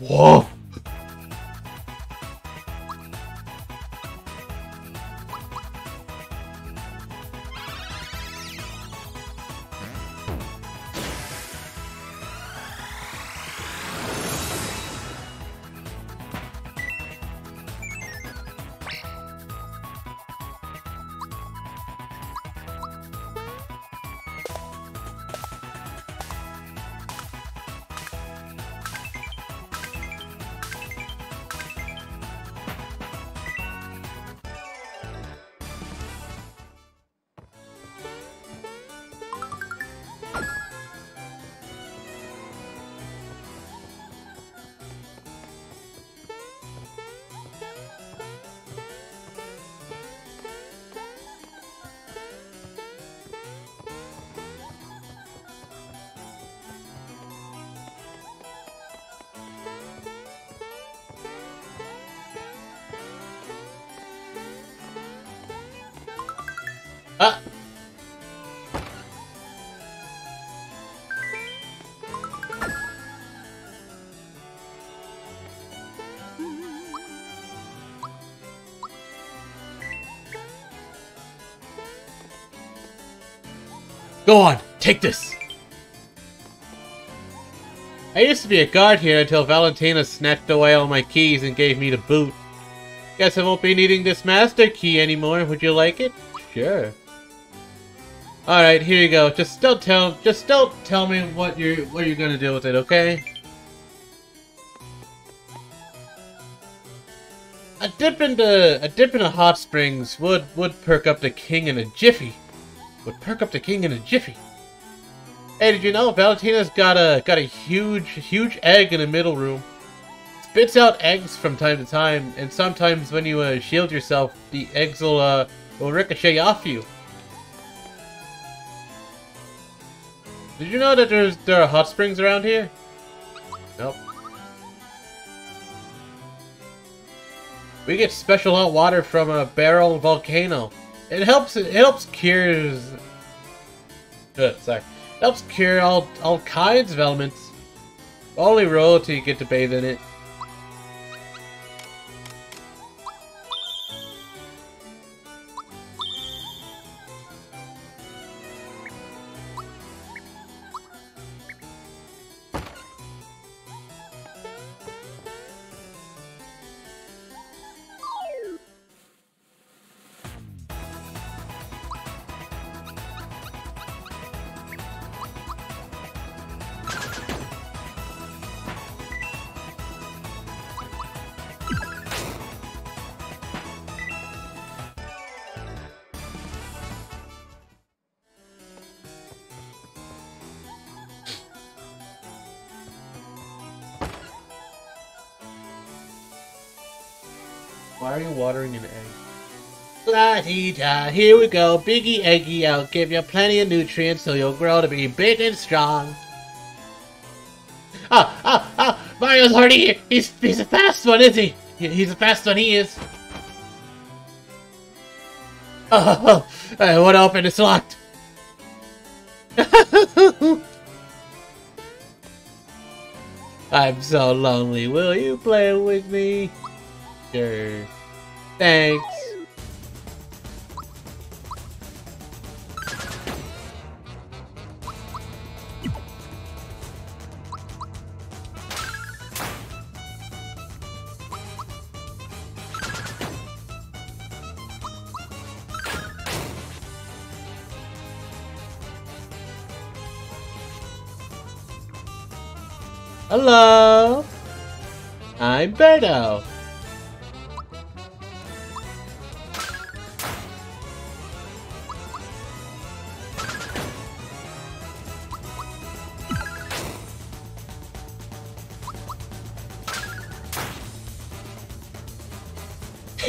Whoa. Go on, take this. I used to be a guard here until Valentina snatched away all my keys and gave me the boot. Guess I won't be needing this master key anymore. Would you like it? Sure. Alright, here you go. Just don't tell just don't tell me what you're what you're gonna do with it, okay? A dip into a dip into hot springs would would perk up the king in a jiffy. Would perk up the king in a jiffy. Hey, did you know Valentina's got a got a huge huge egg in the middle room? Spits out eggs from time to time, and sometimes when you uh, shield yourself, the eggs will uh, will ricochet off you. Did you know that there's there are hot springs around here? Nope. We get special hot water from a barrel volcano. It helps. It helps cures. Uh, sorry. Helps cure all all kinds of elements. Only royalty you get to bathe in it. Egg? La-dee-da, here we go. Biggie Eggy, I'll give you plenty of nutrients so you'll grow to be big and strong. Ah, ah, ah! Mario's already here! He's, he's a fast one, is he? He- He's a fast one, he is. Oh, (laughs) oh, uh, what open? It's locked. (laughs) I'm so lonely. Will you play with me? Sure. Thanks. Hello. I'm Birdo.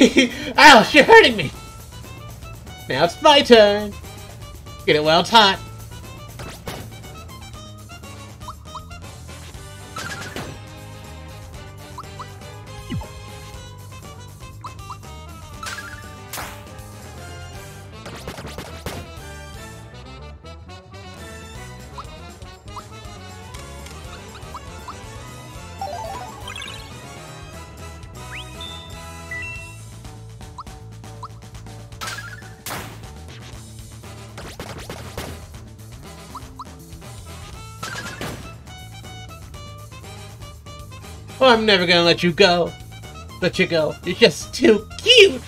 (laughs) Ouch, you're hurting me! Now it's my turn! Get it while it's hot. I'm never gonna let you go. Let you go. You're just too cute.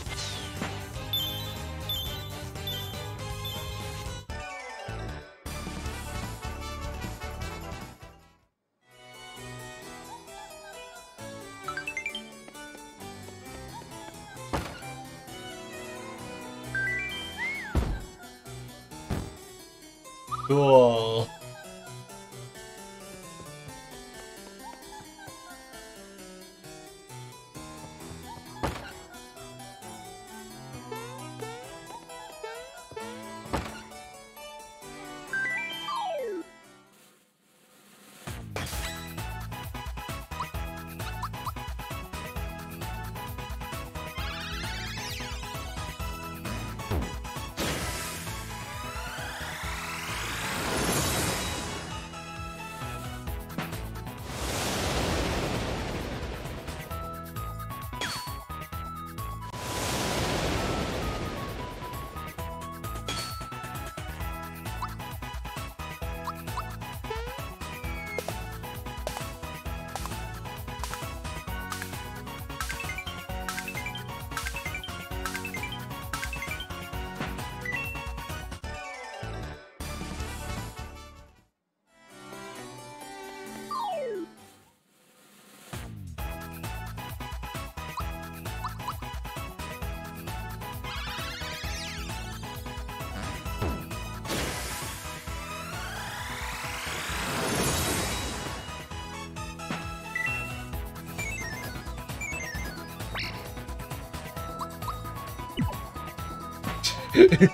(laughs)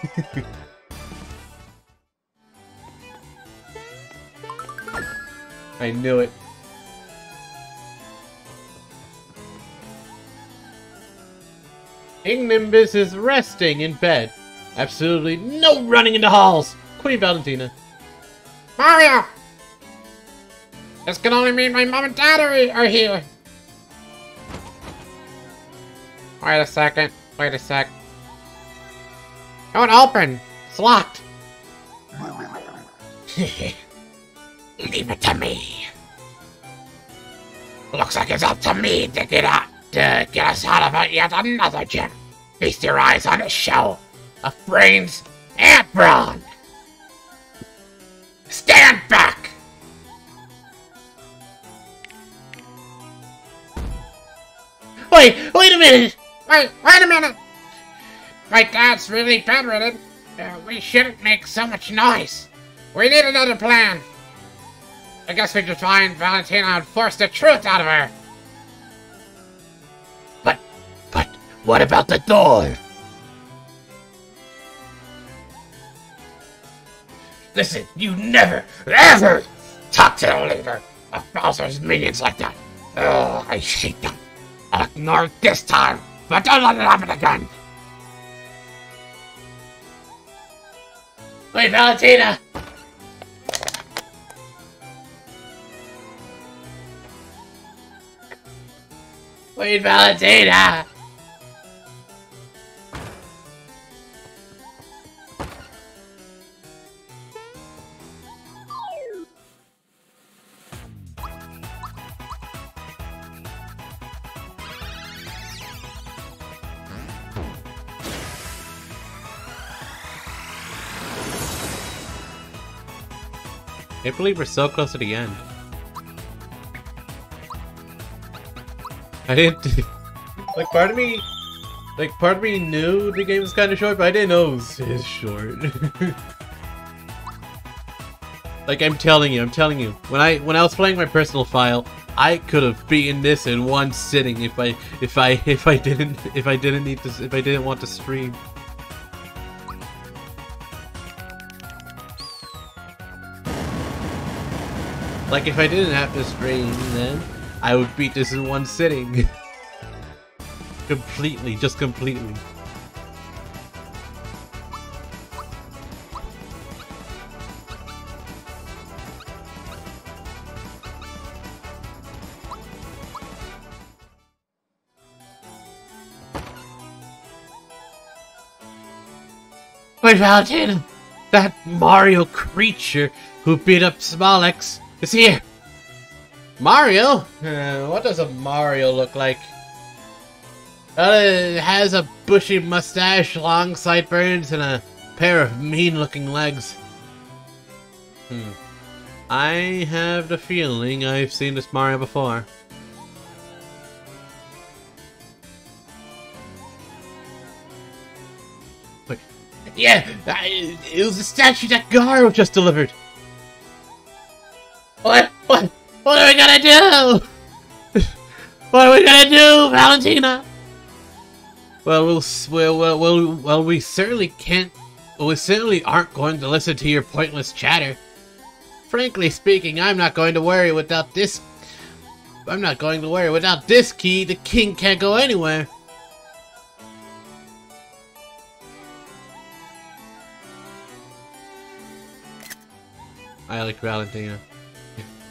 I knew it. King Nimbus is resting in bed. Absolutely no running into halls. Queen Valentina. Mario! This can only mean my mom and dad are, are here. Wait a second. Wait a sec. Don't open. It's locked. (laughs) Leave it to me. Looks like it's up to me to get out, to get us out of yet another gym. Feast your eyes on a show of brains and brawn. Stand back! Wait, wait a minute! Wait, wait a minute. My dad's really bedridden. Uh, we shouldn't make so much noise. We need another plan. I guess we should find Valentina and force the truth out of her. But, but, what about the door? Listen, you never, ever talk to the leader of Bowser's minions like that. Oh, I hate them. I'll ignore it this time, but don't let it happen again. Wait, Valentina! Wait, Valentina! I believe we're so close to the end. I didn't. (laughs) Like, part of me. Like, part of me knew the game was kind of short, but I didn't know it was this short. (laughs) like, I'm telling you, I'm telling you. When I when I was playing my personal file, I could have beaten this in one sitting if I if I (laughs) if I didn't if I didn't need to if I didn't want to stream. Like, if I didn't have to stream, then I would beat this in one sitting. (laughs) completely, just completely. Wait, Valentina! That Mario creature who beat up Smilax is here! Mario? Uh, what does a Mario look like? Uh, it has a bushy mustache, long sideburns, and a pair of mean-looking legs. Hmm. I have the feeling I've seen this Mario before. Wait. Yeah, I- it was the statue that Garro just delivered. What? What? What are we gonna do? What are we gonna do, Valentina? Well, we'll, well, well, well, we certainly can't. Well, we certainly aren't going to listen to your pointless chatter. Frankly speaking, I'm not going to worry without this. I'm not going to worry without this key. The king can't go anywhere. I like Valentina.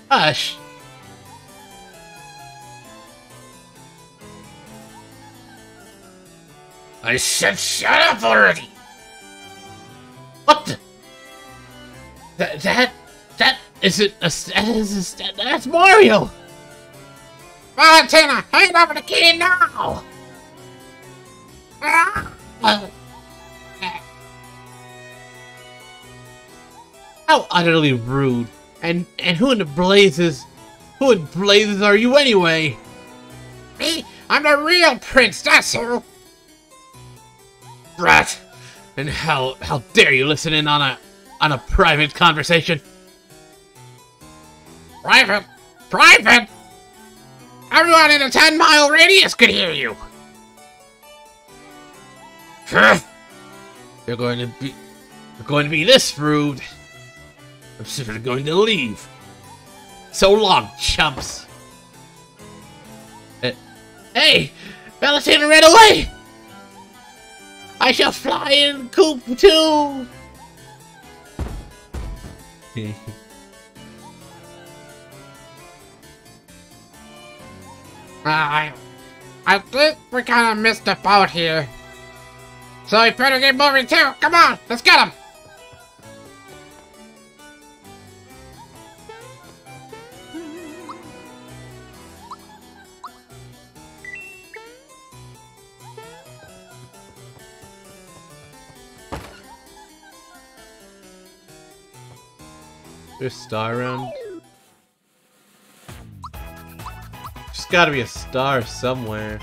Hush. I said shut up already! What the? That that that isn't a that is a, that's Mario. Valentina, hand over the key now! Ah! Uh, how utterly rude! And and who in the blazes? Who in blazes are you anyway? Me? I'm the real prince, that's who! Brat! And how how dare you listen in on a on a private conversation? Private? Private? Everyone in a 10 mile radius could hear you! You're going to be you're going to be this rude. I'm simply going to leave. So long, chumps. Uh, hey, Valentina ran away. I shall fly in coop too. (laughs) I, I think we kind of missed the boat here. So we better get moving too. Come on, let's get him. There's star around. There's gotta be a star somewhere.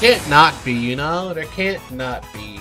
Can't not be, you know? There can't not be.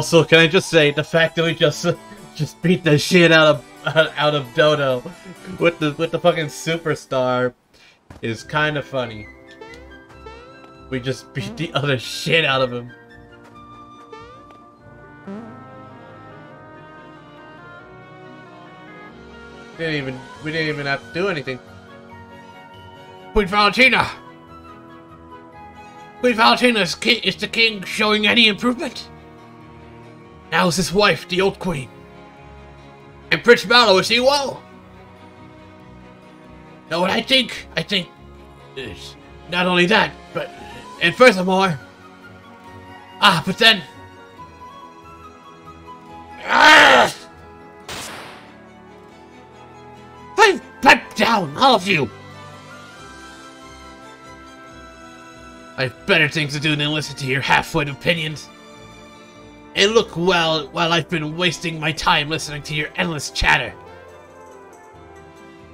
Also, can I just say the fact that we just (laughs) just beat the shit out of (laughs) out of Dodo with the with the fucking superstar is kind of funny. We just beat the other shit out of him. Didn't even we didn't even have to do anything. Queen Valentina! Queen Valentina, is, ki- is the king showing any improvement? His wife, the old queen? And Prince Mallow, is he well? Now what I think, I think, is not only that, but, and furthermore, ah, but then, ah! Pipe, pipe down, all of you! I've better things to do than listen to your half-wit opinions. And look well while I've been wasting my time listening to your endless chatter.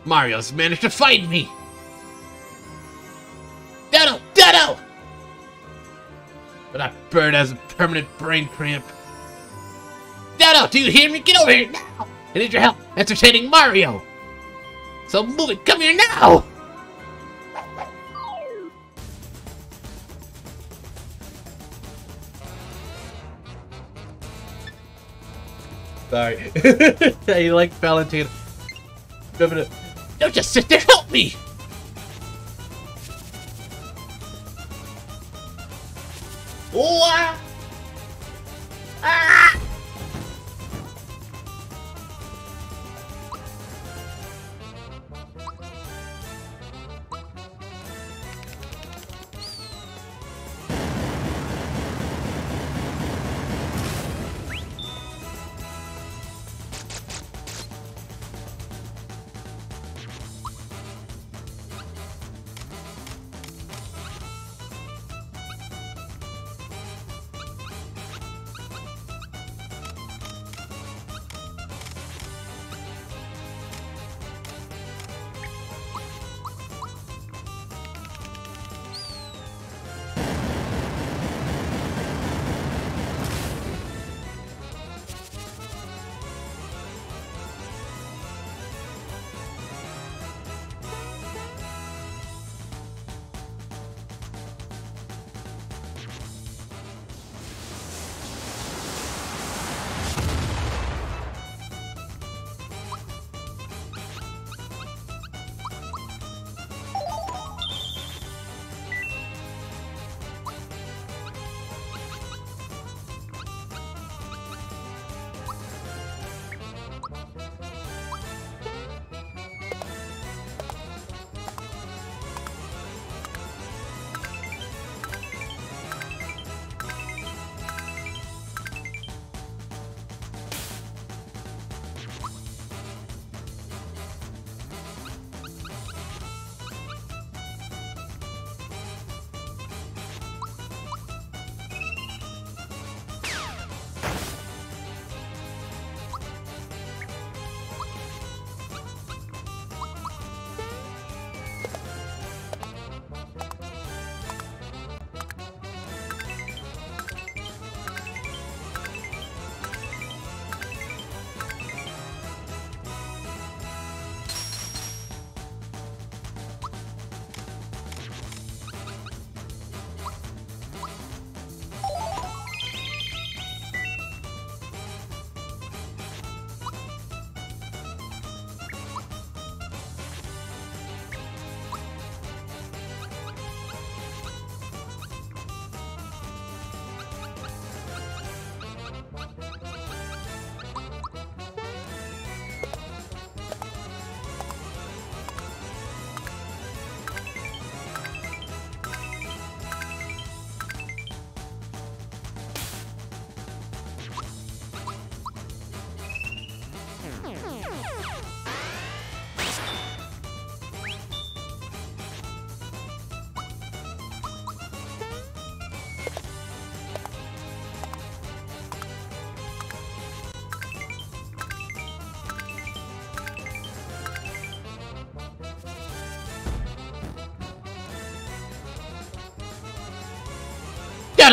Mario's managed to find me! Dodo! Dodo! But that bird has a permanent brain cramp. Dodo, do you hear me? Get over here now! I need your help entertaining Mario! So move it, come here now! Sorry. (laughs) I like Valentina. Don't just sit there, help me!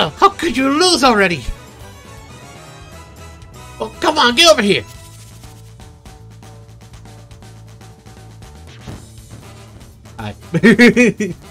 hell? How could you lose already? Oh, come on, get over here! Hi. (laughs)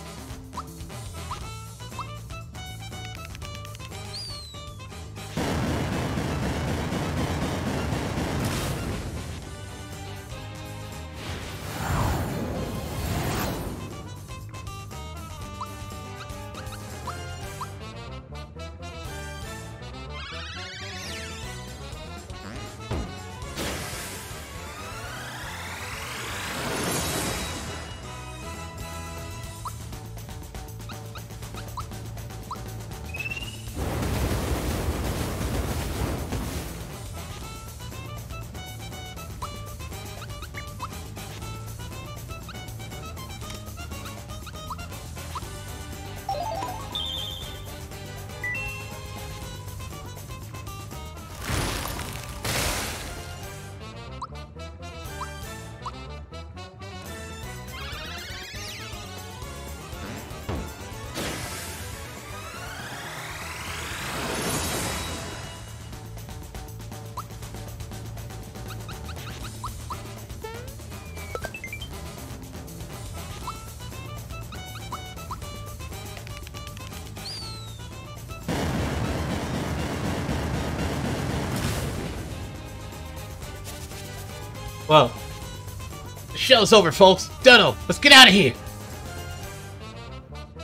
show's over, folks. Dunno, let's get out of here.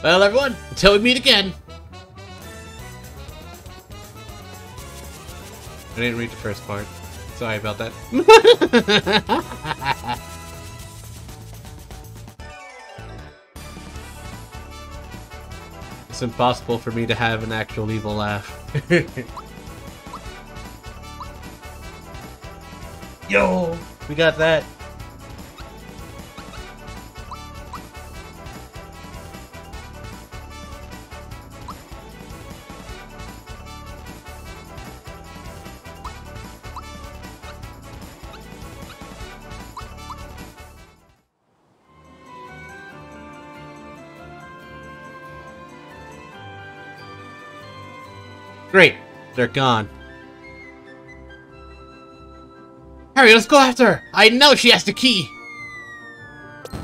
Well, everyone, until we meet again. I didn't read the first part. Sorry about that. (laughs) it's impossible for me to have an actual evil laugh. (laughs) Yo, we got that. They're gone. Hurry, let's go after her. I know she has the key.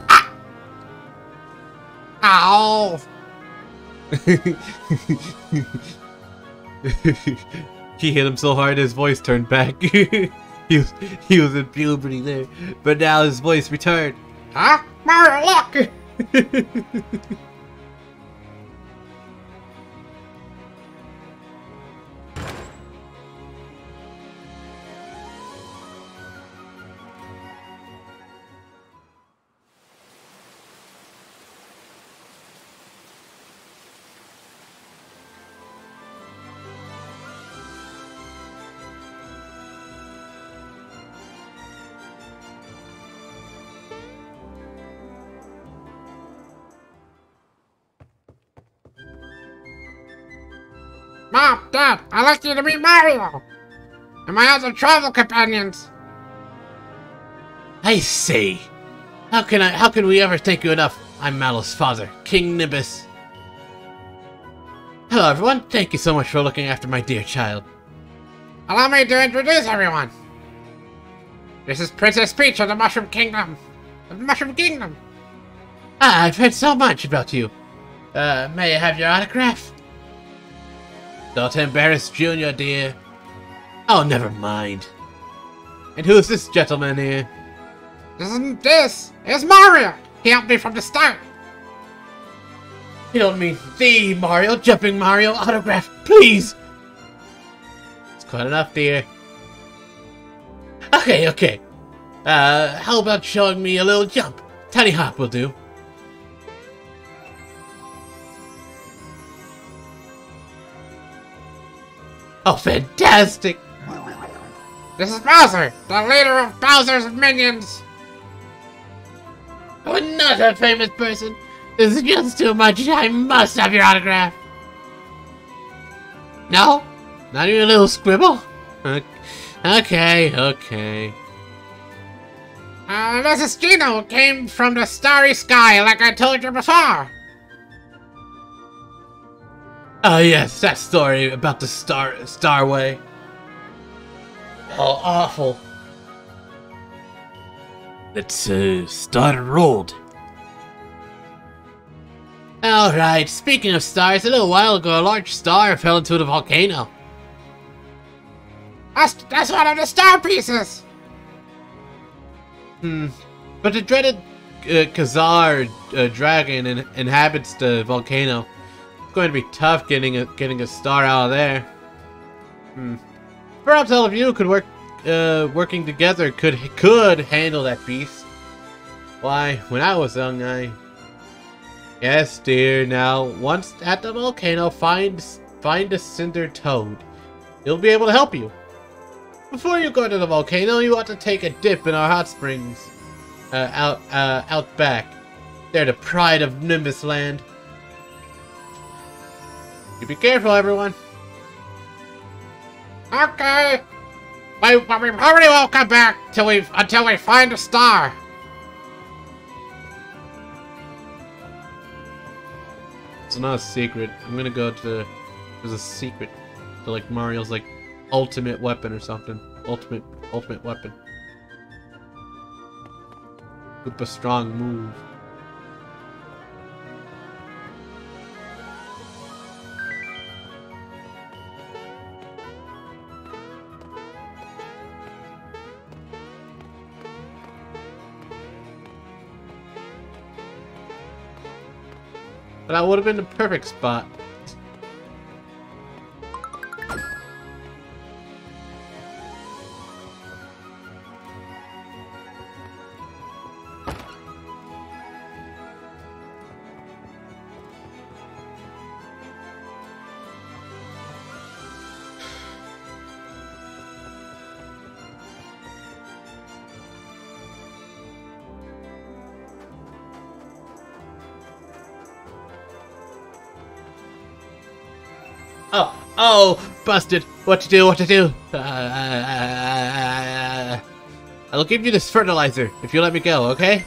Ah. Ow! (laughs) he hit him so hard his voice turned back. (laughs) he was he was in puberty there, but now his voice returned. Huh? Mario, look! (laughs) I'd like you to meet Mario! And my other travel companions! I say, how can I? How can we ever thank you enough? I'm Mallow's father, King Nimbus. Hello, everyone. Thank you so much for looking after my dear child. Allow me to introduce everyone! This is Princess Peach of the Mushroom Kingdom! Of the Mushroom Kingdom! Ah, I've heard so much about you. Uh, may I have your autograph? Don't embarrass Junior, dear. Oh, never mind. And who's this gentleman here? This isn't this! It's Mario! He helped me from the start! You don't mean the Mario, jumping Mario autograph, please! It's quite enough, dear. Okay, okay. Uh, how about showing me a little jump? Tiny hop will do. (laughs) Oh, fantastic! This is Bowser, the leader of Bowser's minions! Oh, another famous person! This is just too much. I must have your autograph. No? Not even a little scribble? Okay, okay. Uh, this is Geno, came from the starry sky, like I told you before! Oh yes, that story about the star Starway. Oh, awful. Let's uh, start and rolled. Alright, speaking of stars, a little while ago, a large star fell into the volcano. That's, that's one of the star pieces. Hmm. But the dreaded uh, Khazar uh, dragon in inhabits the volcano. Going to be tough getting a getting a star out of there. Hmm. Perhaps all of you could work, uh, working together could could handle that beast. Why, when I was young, I. Yes, dear. Now, once at the volcano, find find a cinder toad. He'll be able to help you. Before you go to the volcano, you ought to take a dip in our hot springs. Uh, out, uh, out back. They're the pride of Nimbus Land. You be careful, everyone. Okay. But we probably won't come back till we until we find a star. It's not a secret. I'm gonna go to. There's a secret to like Mario's like ultimate weapon or something. Ultimate, ultimate weapon. Super strong move. But that would have been the perfect spot. Oh, busted. What to do, what to do? Uh, uh, uh, I'll give you this fertilizer if you let me go, okay?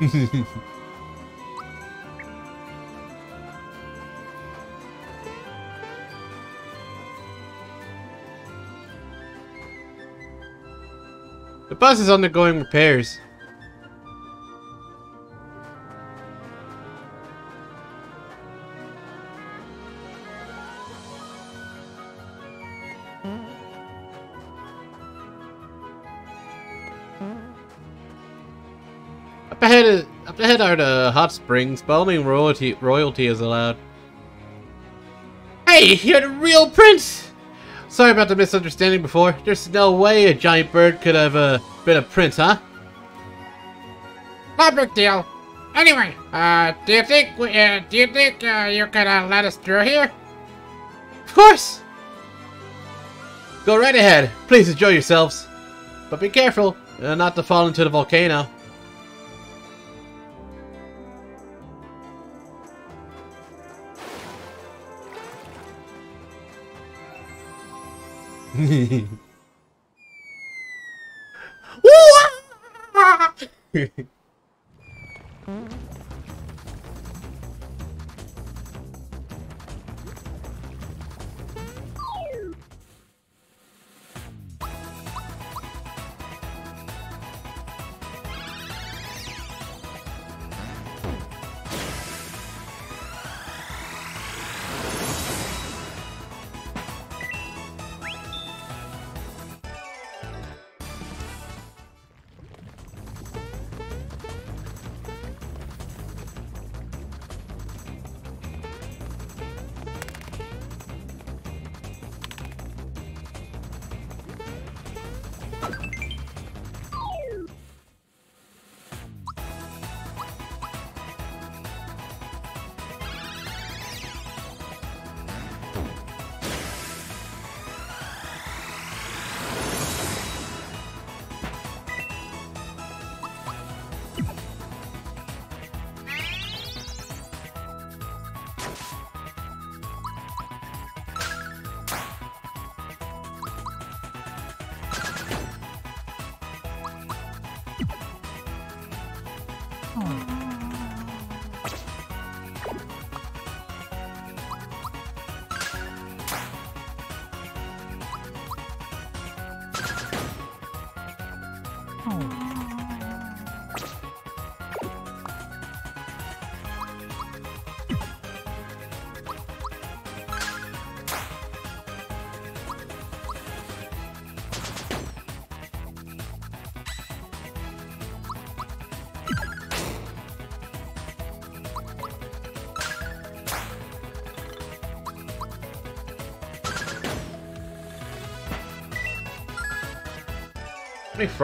(laughs) the bus is undergoing repairs. Up ahead, up ahead are the hot springs, but only royalty royalty is allowed. Hey, you're the real prince! Sorry about the misunderstanding before. There's no way a giant bird could have uh, been a prince, huh? No big deal. Anyway, uh, do you think we, uh, do you think uh, you could uh, let us through here? Of course! Go right ahead. Please enjoy yourselves. But be careful uh, not to fall into the volcano. Ooh! Ah! (laughs)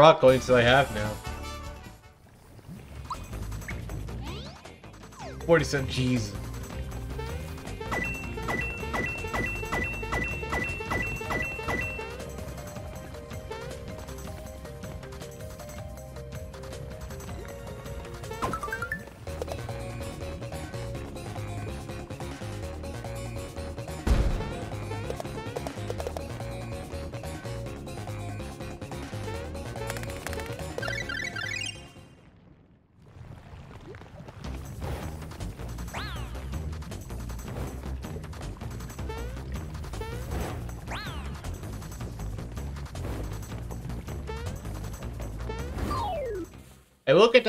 Frog coins I have now? 40 cent cheese.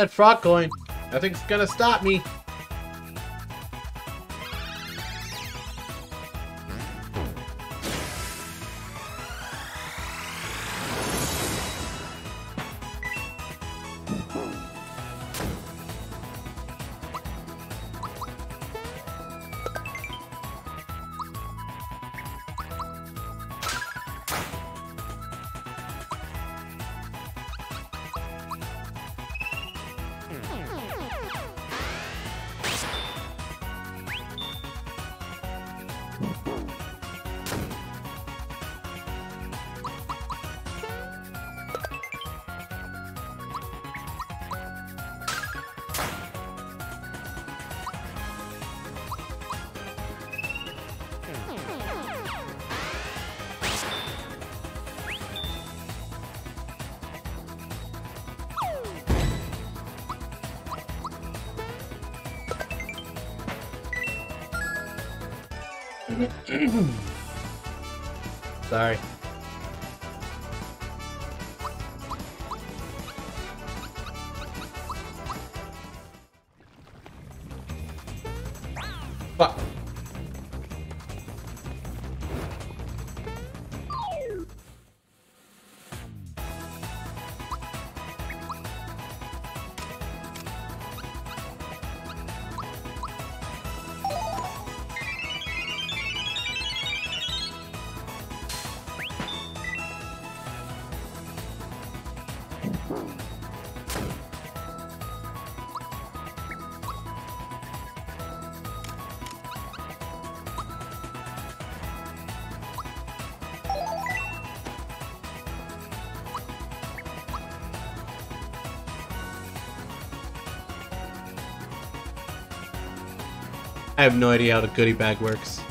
That frog coin. Nothing's gonna stop me. Sorry. I have no idea how the goodie bag works.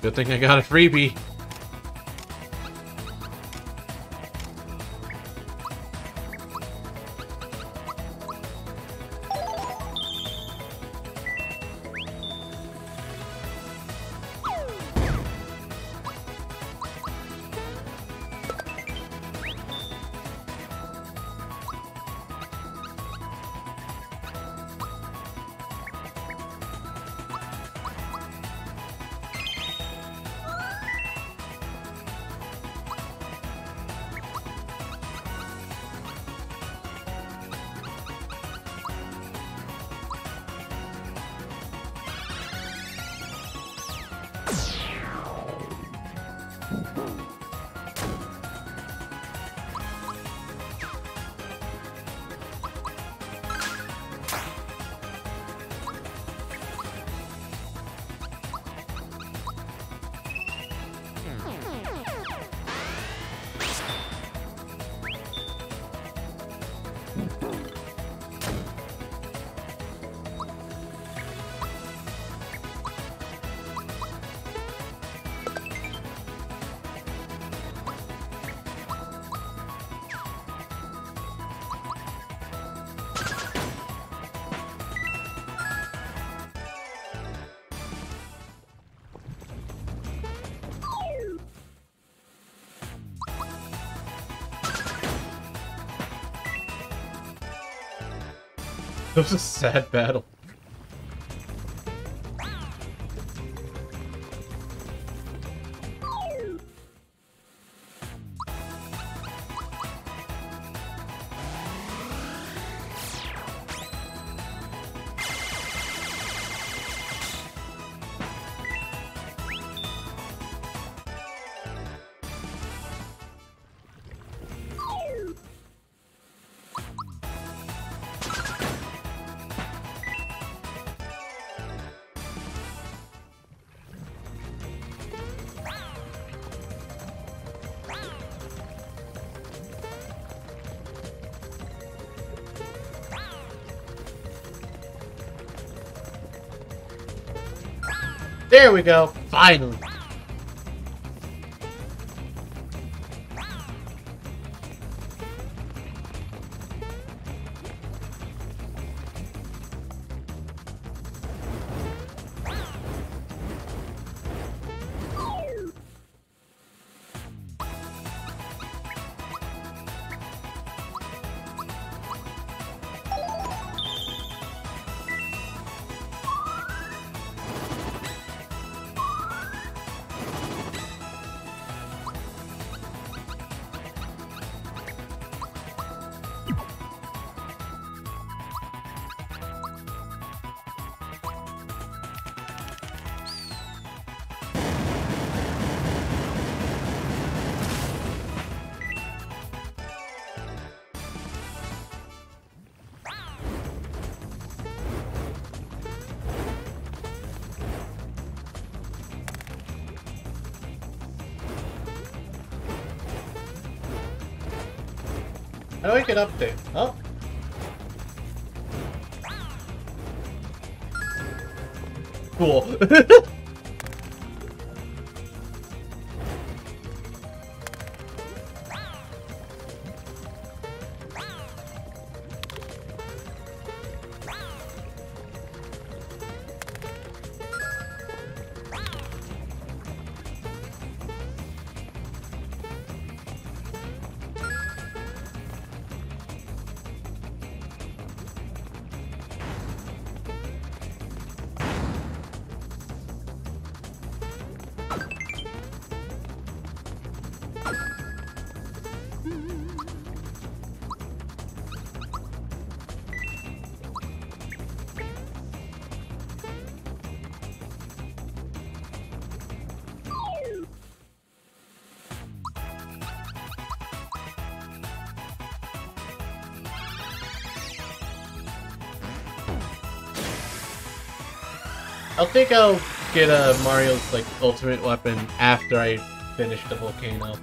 Good thing I got a freebie. Was a sad battle. We go. Finally. How do I get up there? Oh. Cool. I'll think I'll get uh, Mario's like ultimate weapon after I finish the volcano.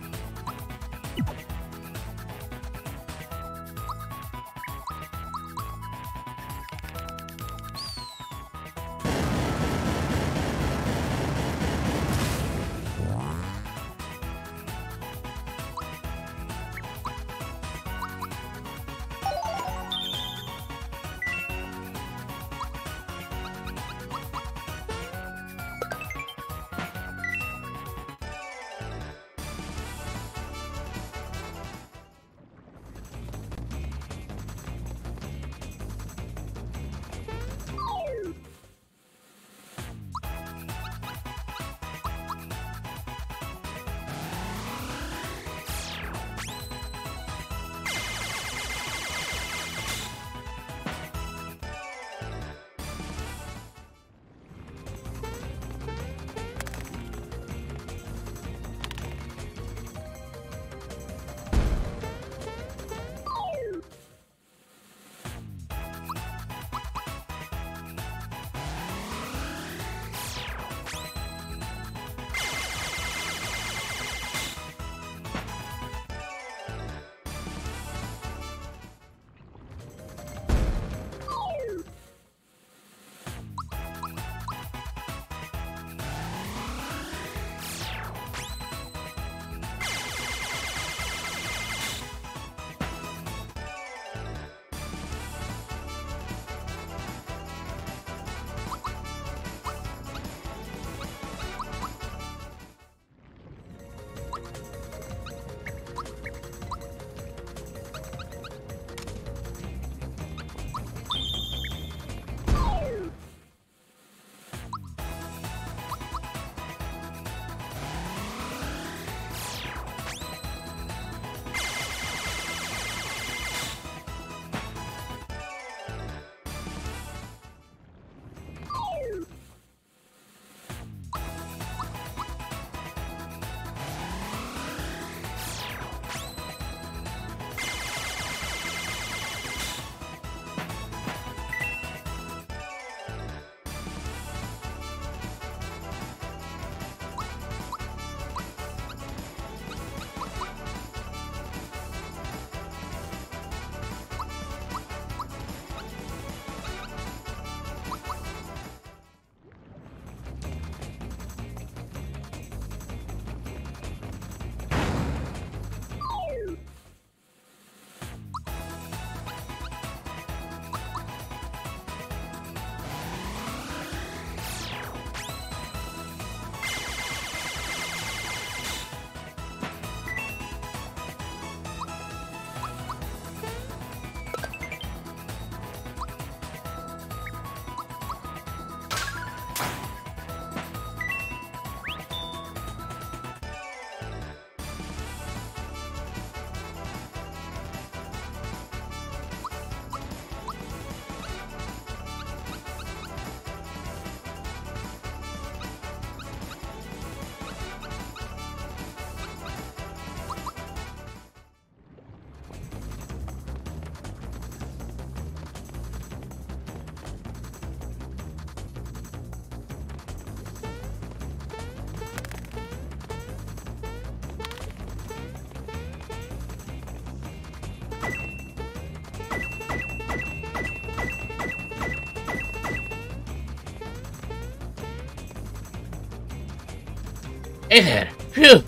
Hey there. Phew.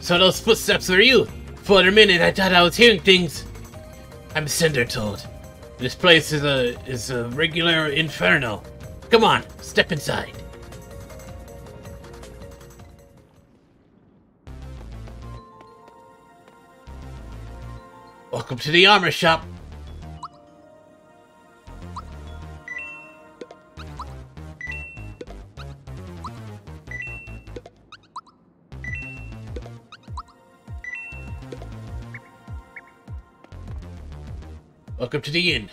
So those footsteps were you. For a minute, I thought I was hearing things. I'm Cinder Toad. This place is a is a regular inferno. Come on, step inside. Welcome to the armor shop. Welcome to the inn.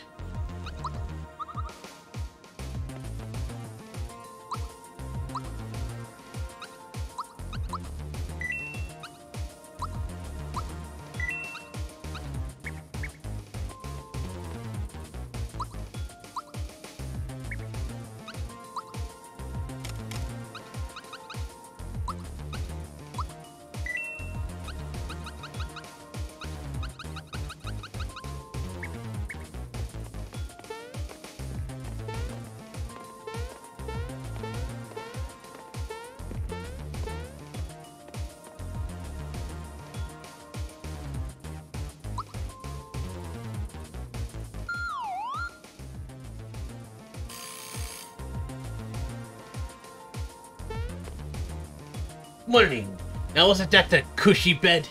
Now wasn't that the cushy bed?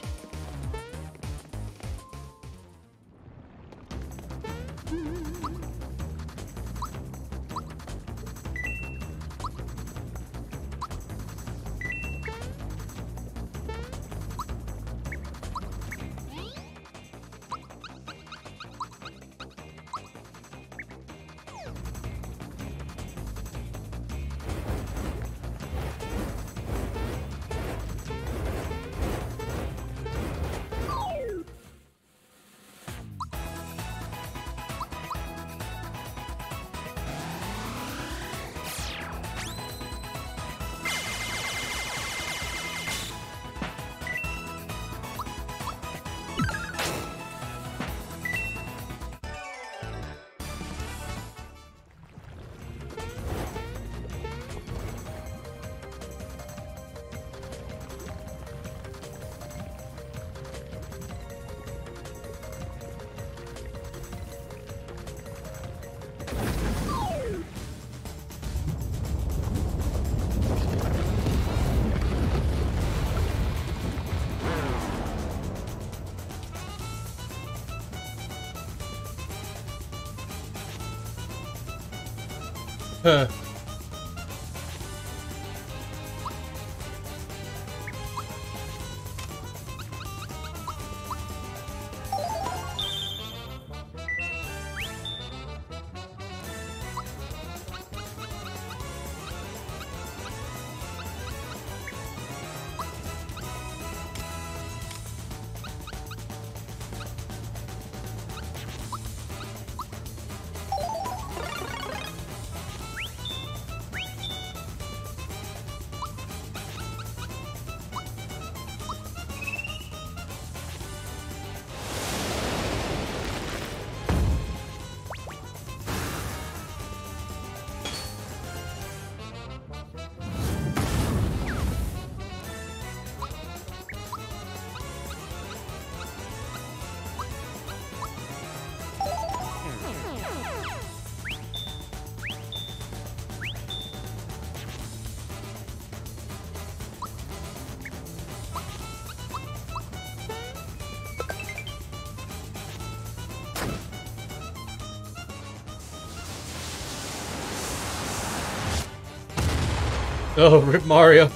Oh, Rip Mario.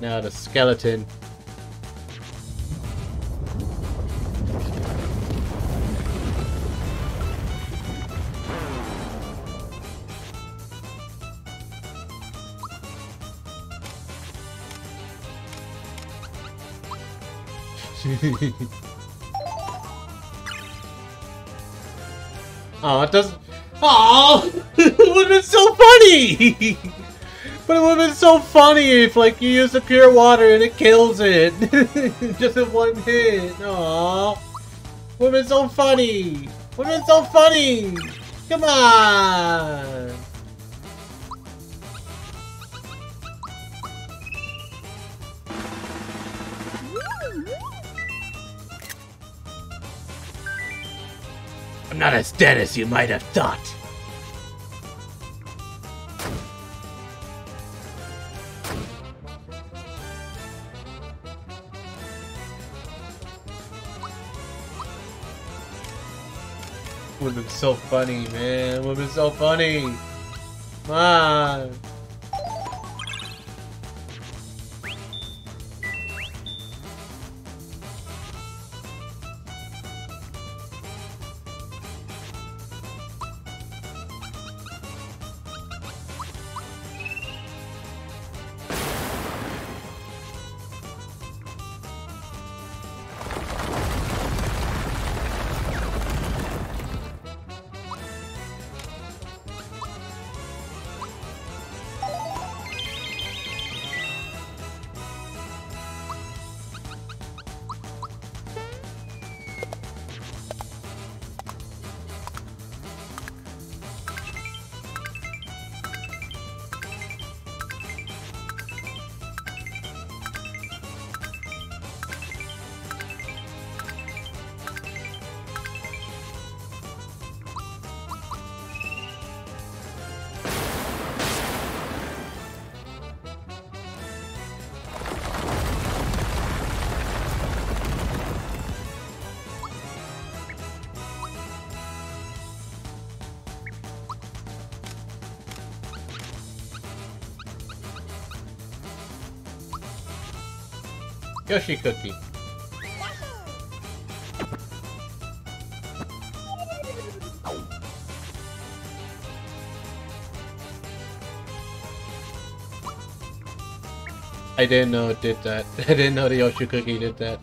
Now the skeleton. (laughs) oh, it doesn't. Oh, (laughs) it would have been so funny. (laughs) but it would have been so funny if, like, you use the pure water and it kills it, (laughs) just in one hit. Aww, would have been so funny. Would have been so funny. Come on. I'm not as dead as you might have thought. Would have been so funny, man. Would have been so funny. Come on. Yoshi cookie. I didn't know it did that. (laughs) I didn't know the Yoshi cookie did that.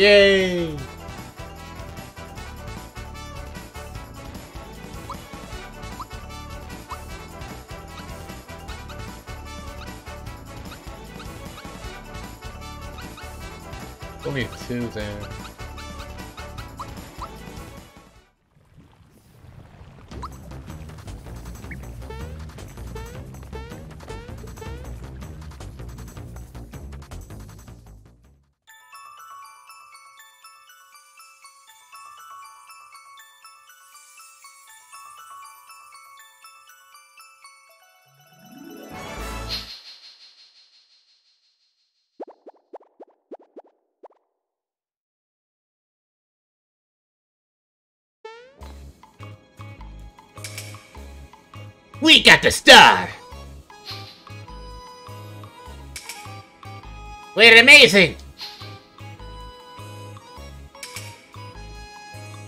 Yay! We got the star! We're amazing!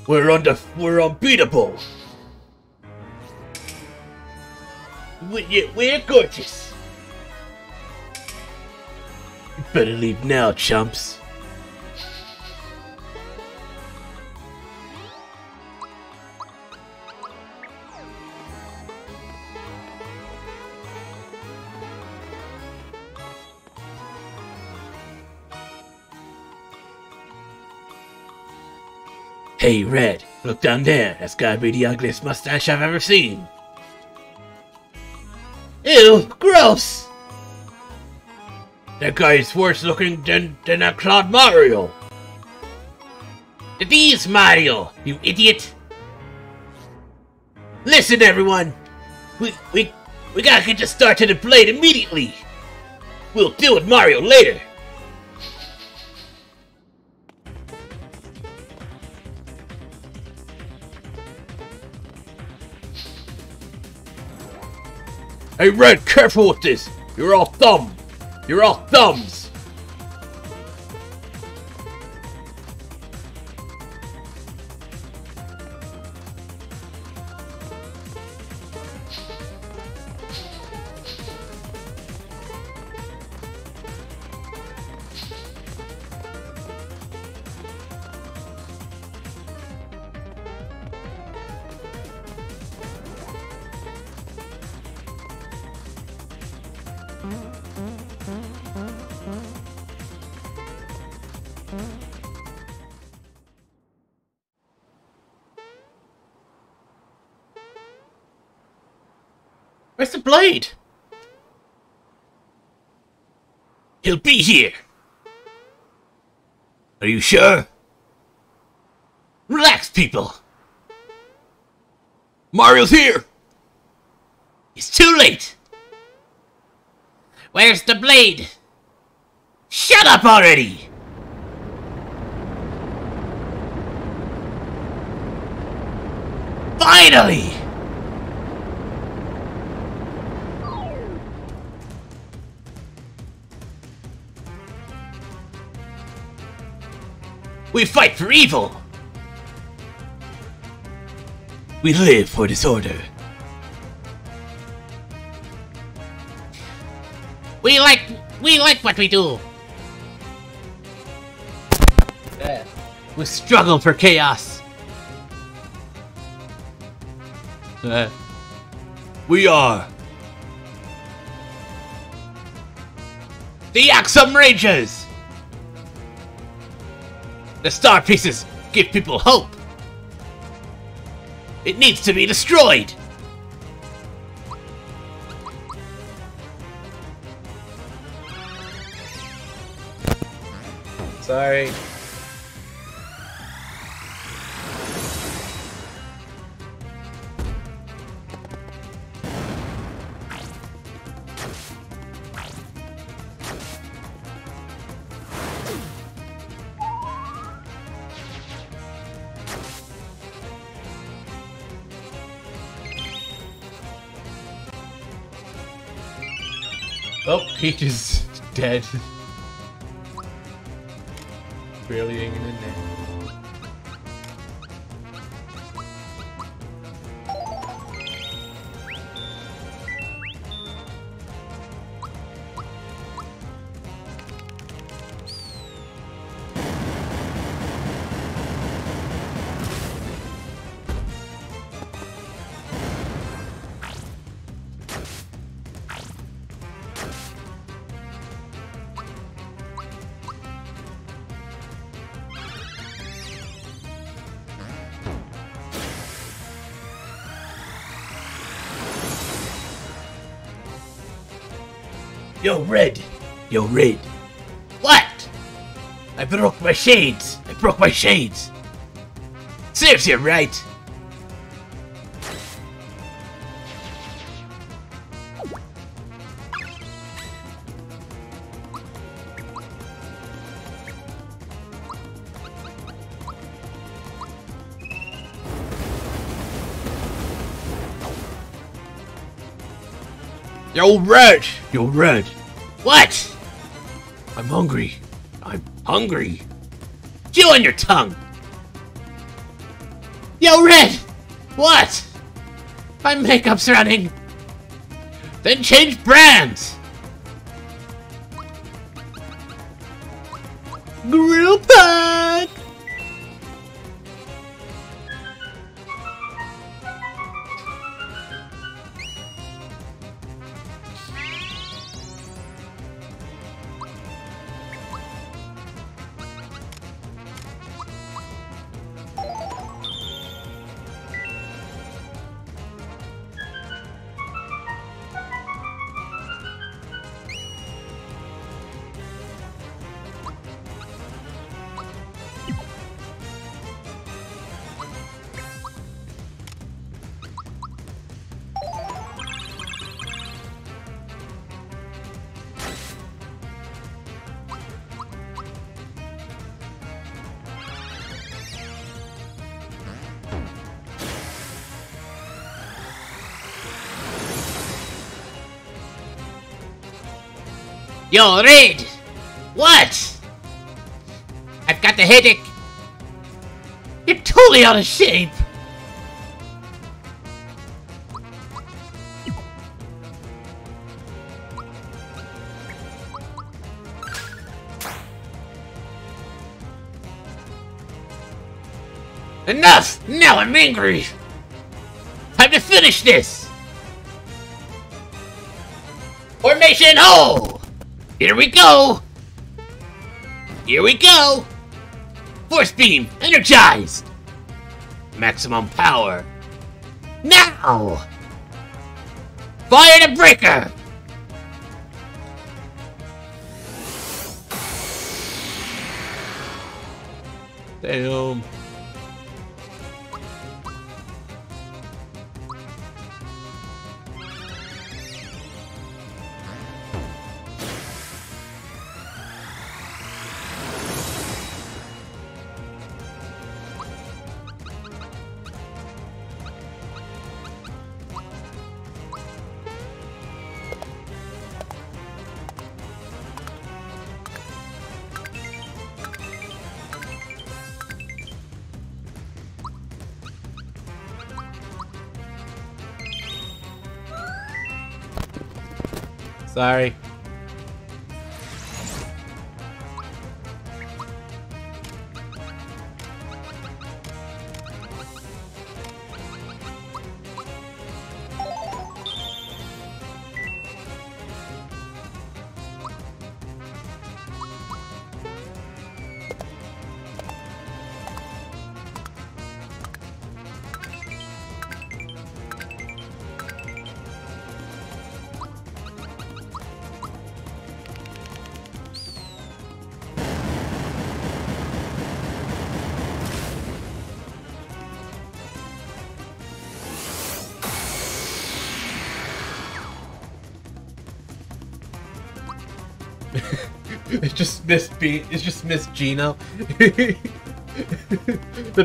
We're under we're unbeatable. We, we're gorgeous. Better leave now, chumps. Hey, Red, look down there. That's gotta be the ugliest mustache I've ever seen. Ew, gross! That guy is worse looking than, than that Claude Mario. It is Mario, you idiot! Listen, everyone! We, we, we gotta get the start to the blade immediately! We'll deal with Mario later! Hey, Red, careful with this! You're all thumb! You're all thumbs! Be here. Are you sure? Relax, people. Mario's here. It's too late. Where's the blade? Shut up already! Finally! We fight for evil! We live for disorder. We like we like what we do. Yeah. We struggle for chaos. Uh, we are the Axem Rangers. The star pieces give people hope. It needs to be destroyed. Sorry. Peach is (laughs) dead. Barely hanging in there. Yo, Red! Yo, Red! What? I broke my shades! I broke my shades! Serves you right! Yo, Red! Yo, Red! What? I'm hungry. I'm hungry. Chew on your tongue! Yo, Red! What? My makeup's running. Then change brands! Yo, Reed! What? I've got the headache. You're totally out of shape. Enough! Now I'm angry! Time to finish this! Formation ho! Here we go! Here we go! Force beam energized! Maximum power. Now! Fire the breaker! Damn. Sorry. Missed Beam. It's just Miss Geno. (laughs) the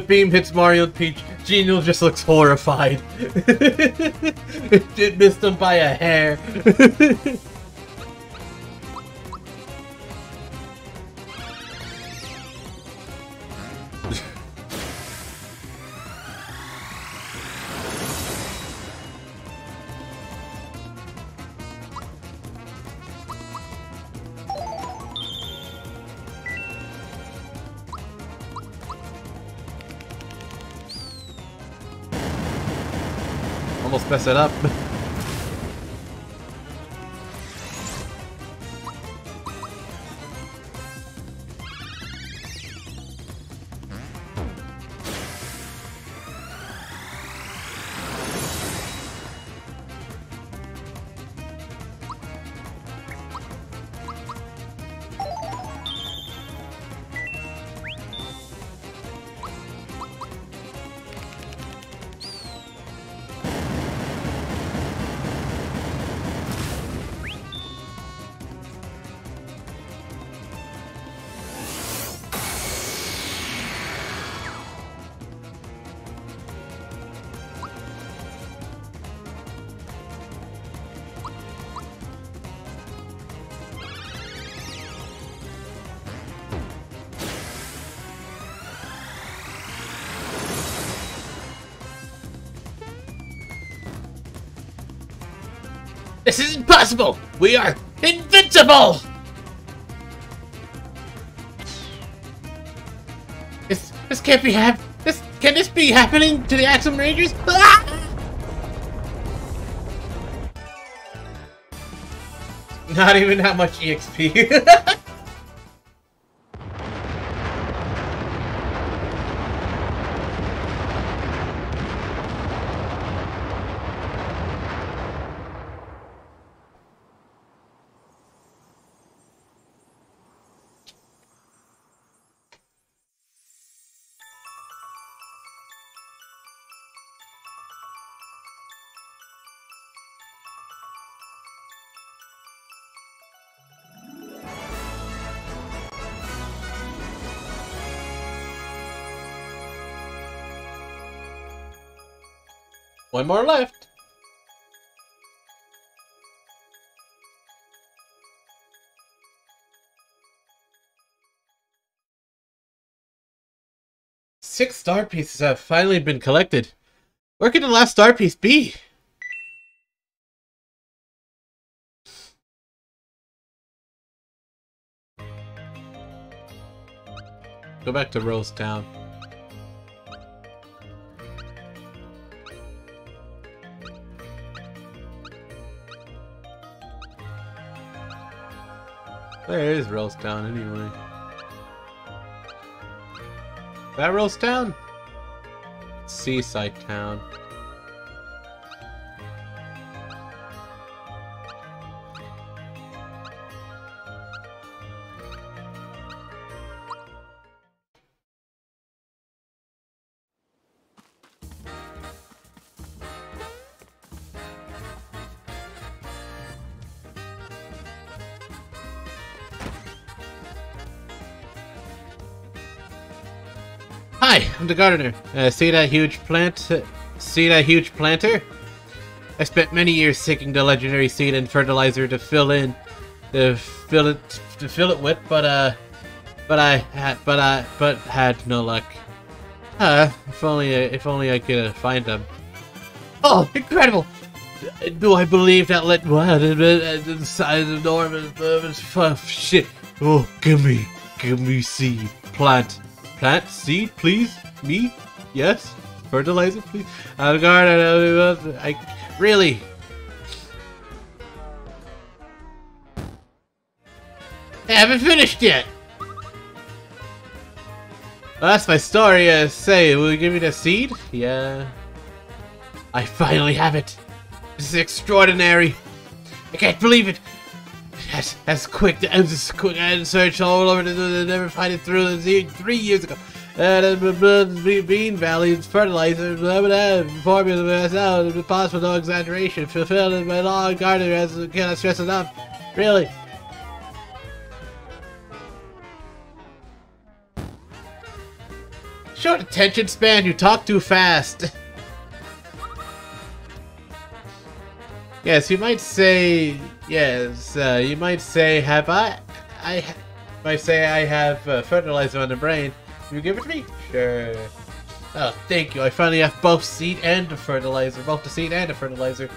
beam hits Mario and Peach. Geno just looks horrified. (laughs) it missed him by a hair. (laughs) It up. This is impossible! We are invincible! This this can't be hap this can this be happening to the Atom Rangers? Ah! (laughs) Not even that much EXP. (laughs) One more left. Six star pieces have finally been collected. Where could the last star piece be? Go back to Rose Town. There is Rose Town anyway. That Rose Town? Seaside Town. The gardener. Uh, see that huge plant? Uh, see that huge planter? I spent many years seeking the legendary seed and fertilizer to fill in, to fill it, to fill it with, but uh, but I had, but I, but had no luck. Uh, if only, uh, if only I could uh, find them. Oh, incredible! Do I believe that let what inside the door of shit? Oh, give me, give me seed, plant. Plant seed, please? Me? Yes? Fertilizer, please? I'm garden. I really. I haven't finished yet. Well, that's my story. Uh, say, will you give me the seed? Yeah. I finally have it. This is extraordinary. I can't believe it. That's, quick. That's quick. I had to search all over to never find it through three years ago. Uh, bean Valley fertilizer, blah, blah, blah, formula myself, possible no exaggeration, fulfilled in my long garden as cannot stress enough. Really. Short attention span, you talk too fast. (laughs) yes, you might say Yes, uh, you might say, have I... I might say I have uh, fertilizer on the brain. You give it to me? Sure. Oh, thank you. I finally have both seed and fertilizer. Both the seed and the fertilizer.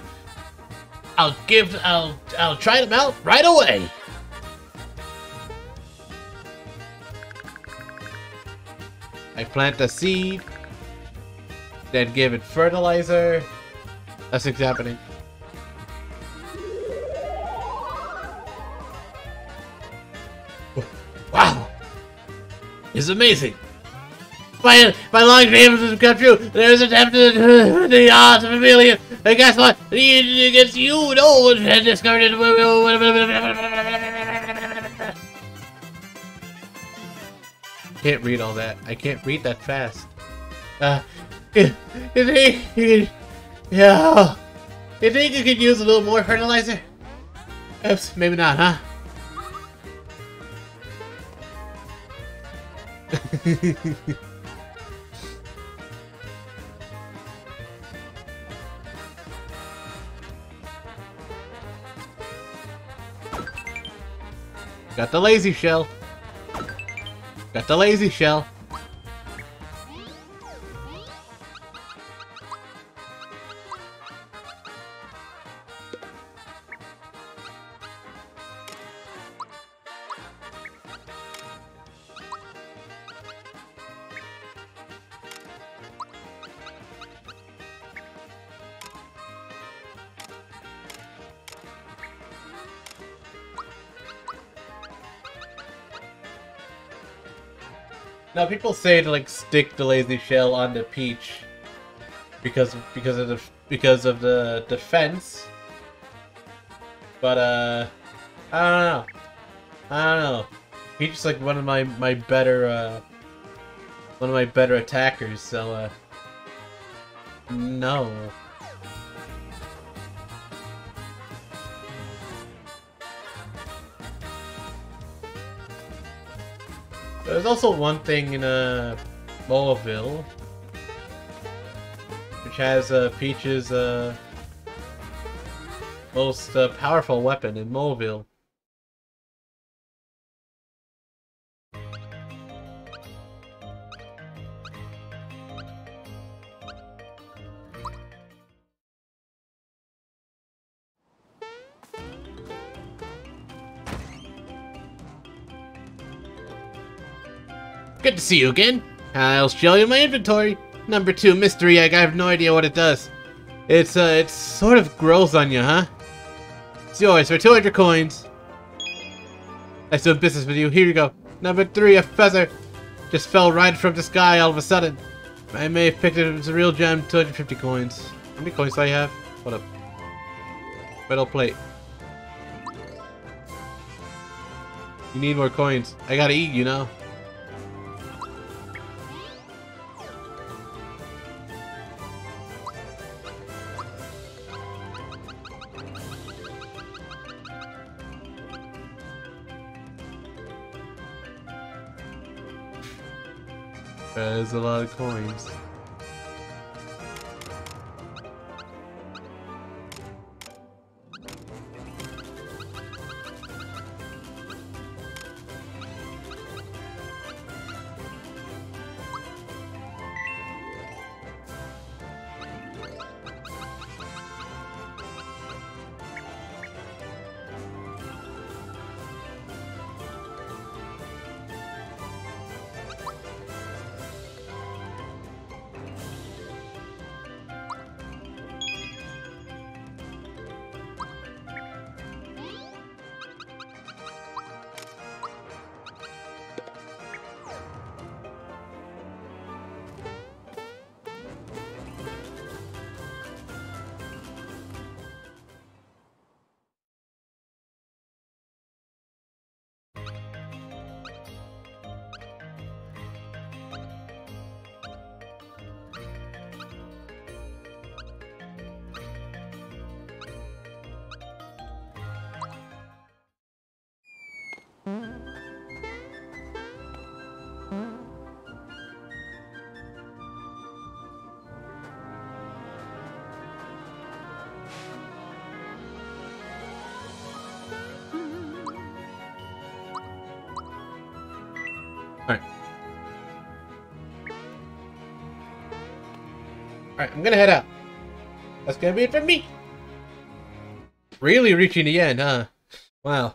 I'll give... I'll... I'll try them out right away. I plant the seed. Then give it fertilizer. That's what's happening. It's amazing! My, my long dreams have come true! There's a tempted uh, (laughs) the odds of a million! And guess what? Against you, no one has discovered it! (laughs) Can't read all that. I can't read that fast. Uh, (laughs) you think, yeah, you think you could use a little more fertilizer? Oops, maybe not, huh? Got the lazy shell. Got the lazy shell. People say to like stick the lazy shell on the Peach because because of the because of the defense. But uh, I don't know. I don't know. Peach is like one of my my better uh one of my better attackers. So uh, no. There's also one thing in uh, Moleville, which has uh, Peach's uh, most uh, powerful weapon in Moleville. To see you again. I'll show you my inventory. Number two mystery egg. I have no idea what it does. It's uh, it sort of grows on you, huh? It's yours for 200 coins. Nice doing business with you. Here you go. Number three, a feather. Just fell right from the sky all of a sudden. I may have picked it. It's a real gem. 250 coins. How many coins do I have? What up. Metal plate. You need more coins. I gotta eat, you know. There's a lot of coins. I'm gonna head out. That's gonna be it for me. Really reaching the end, huh? Wow.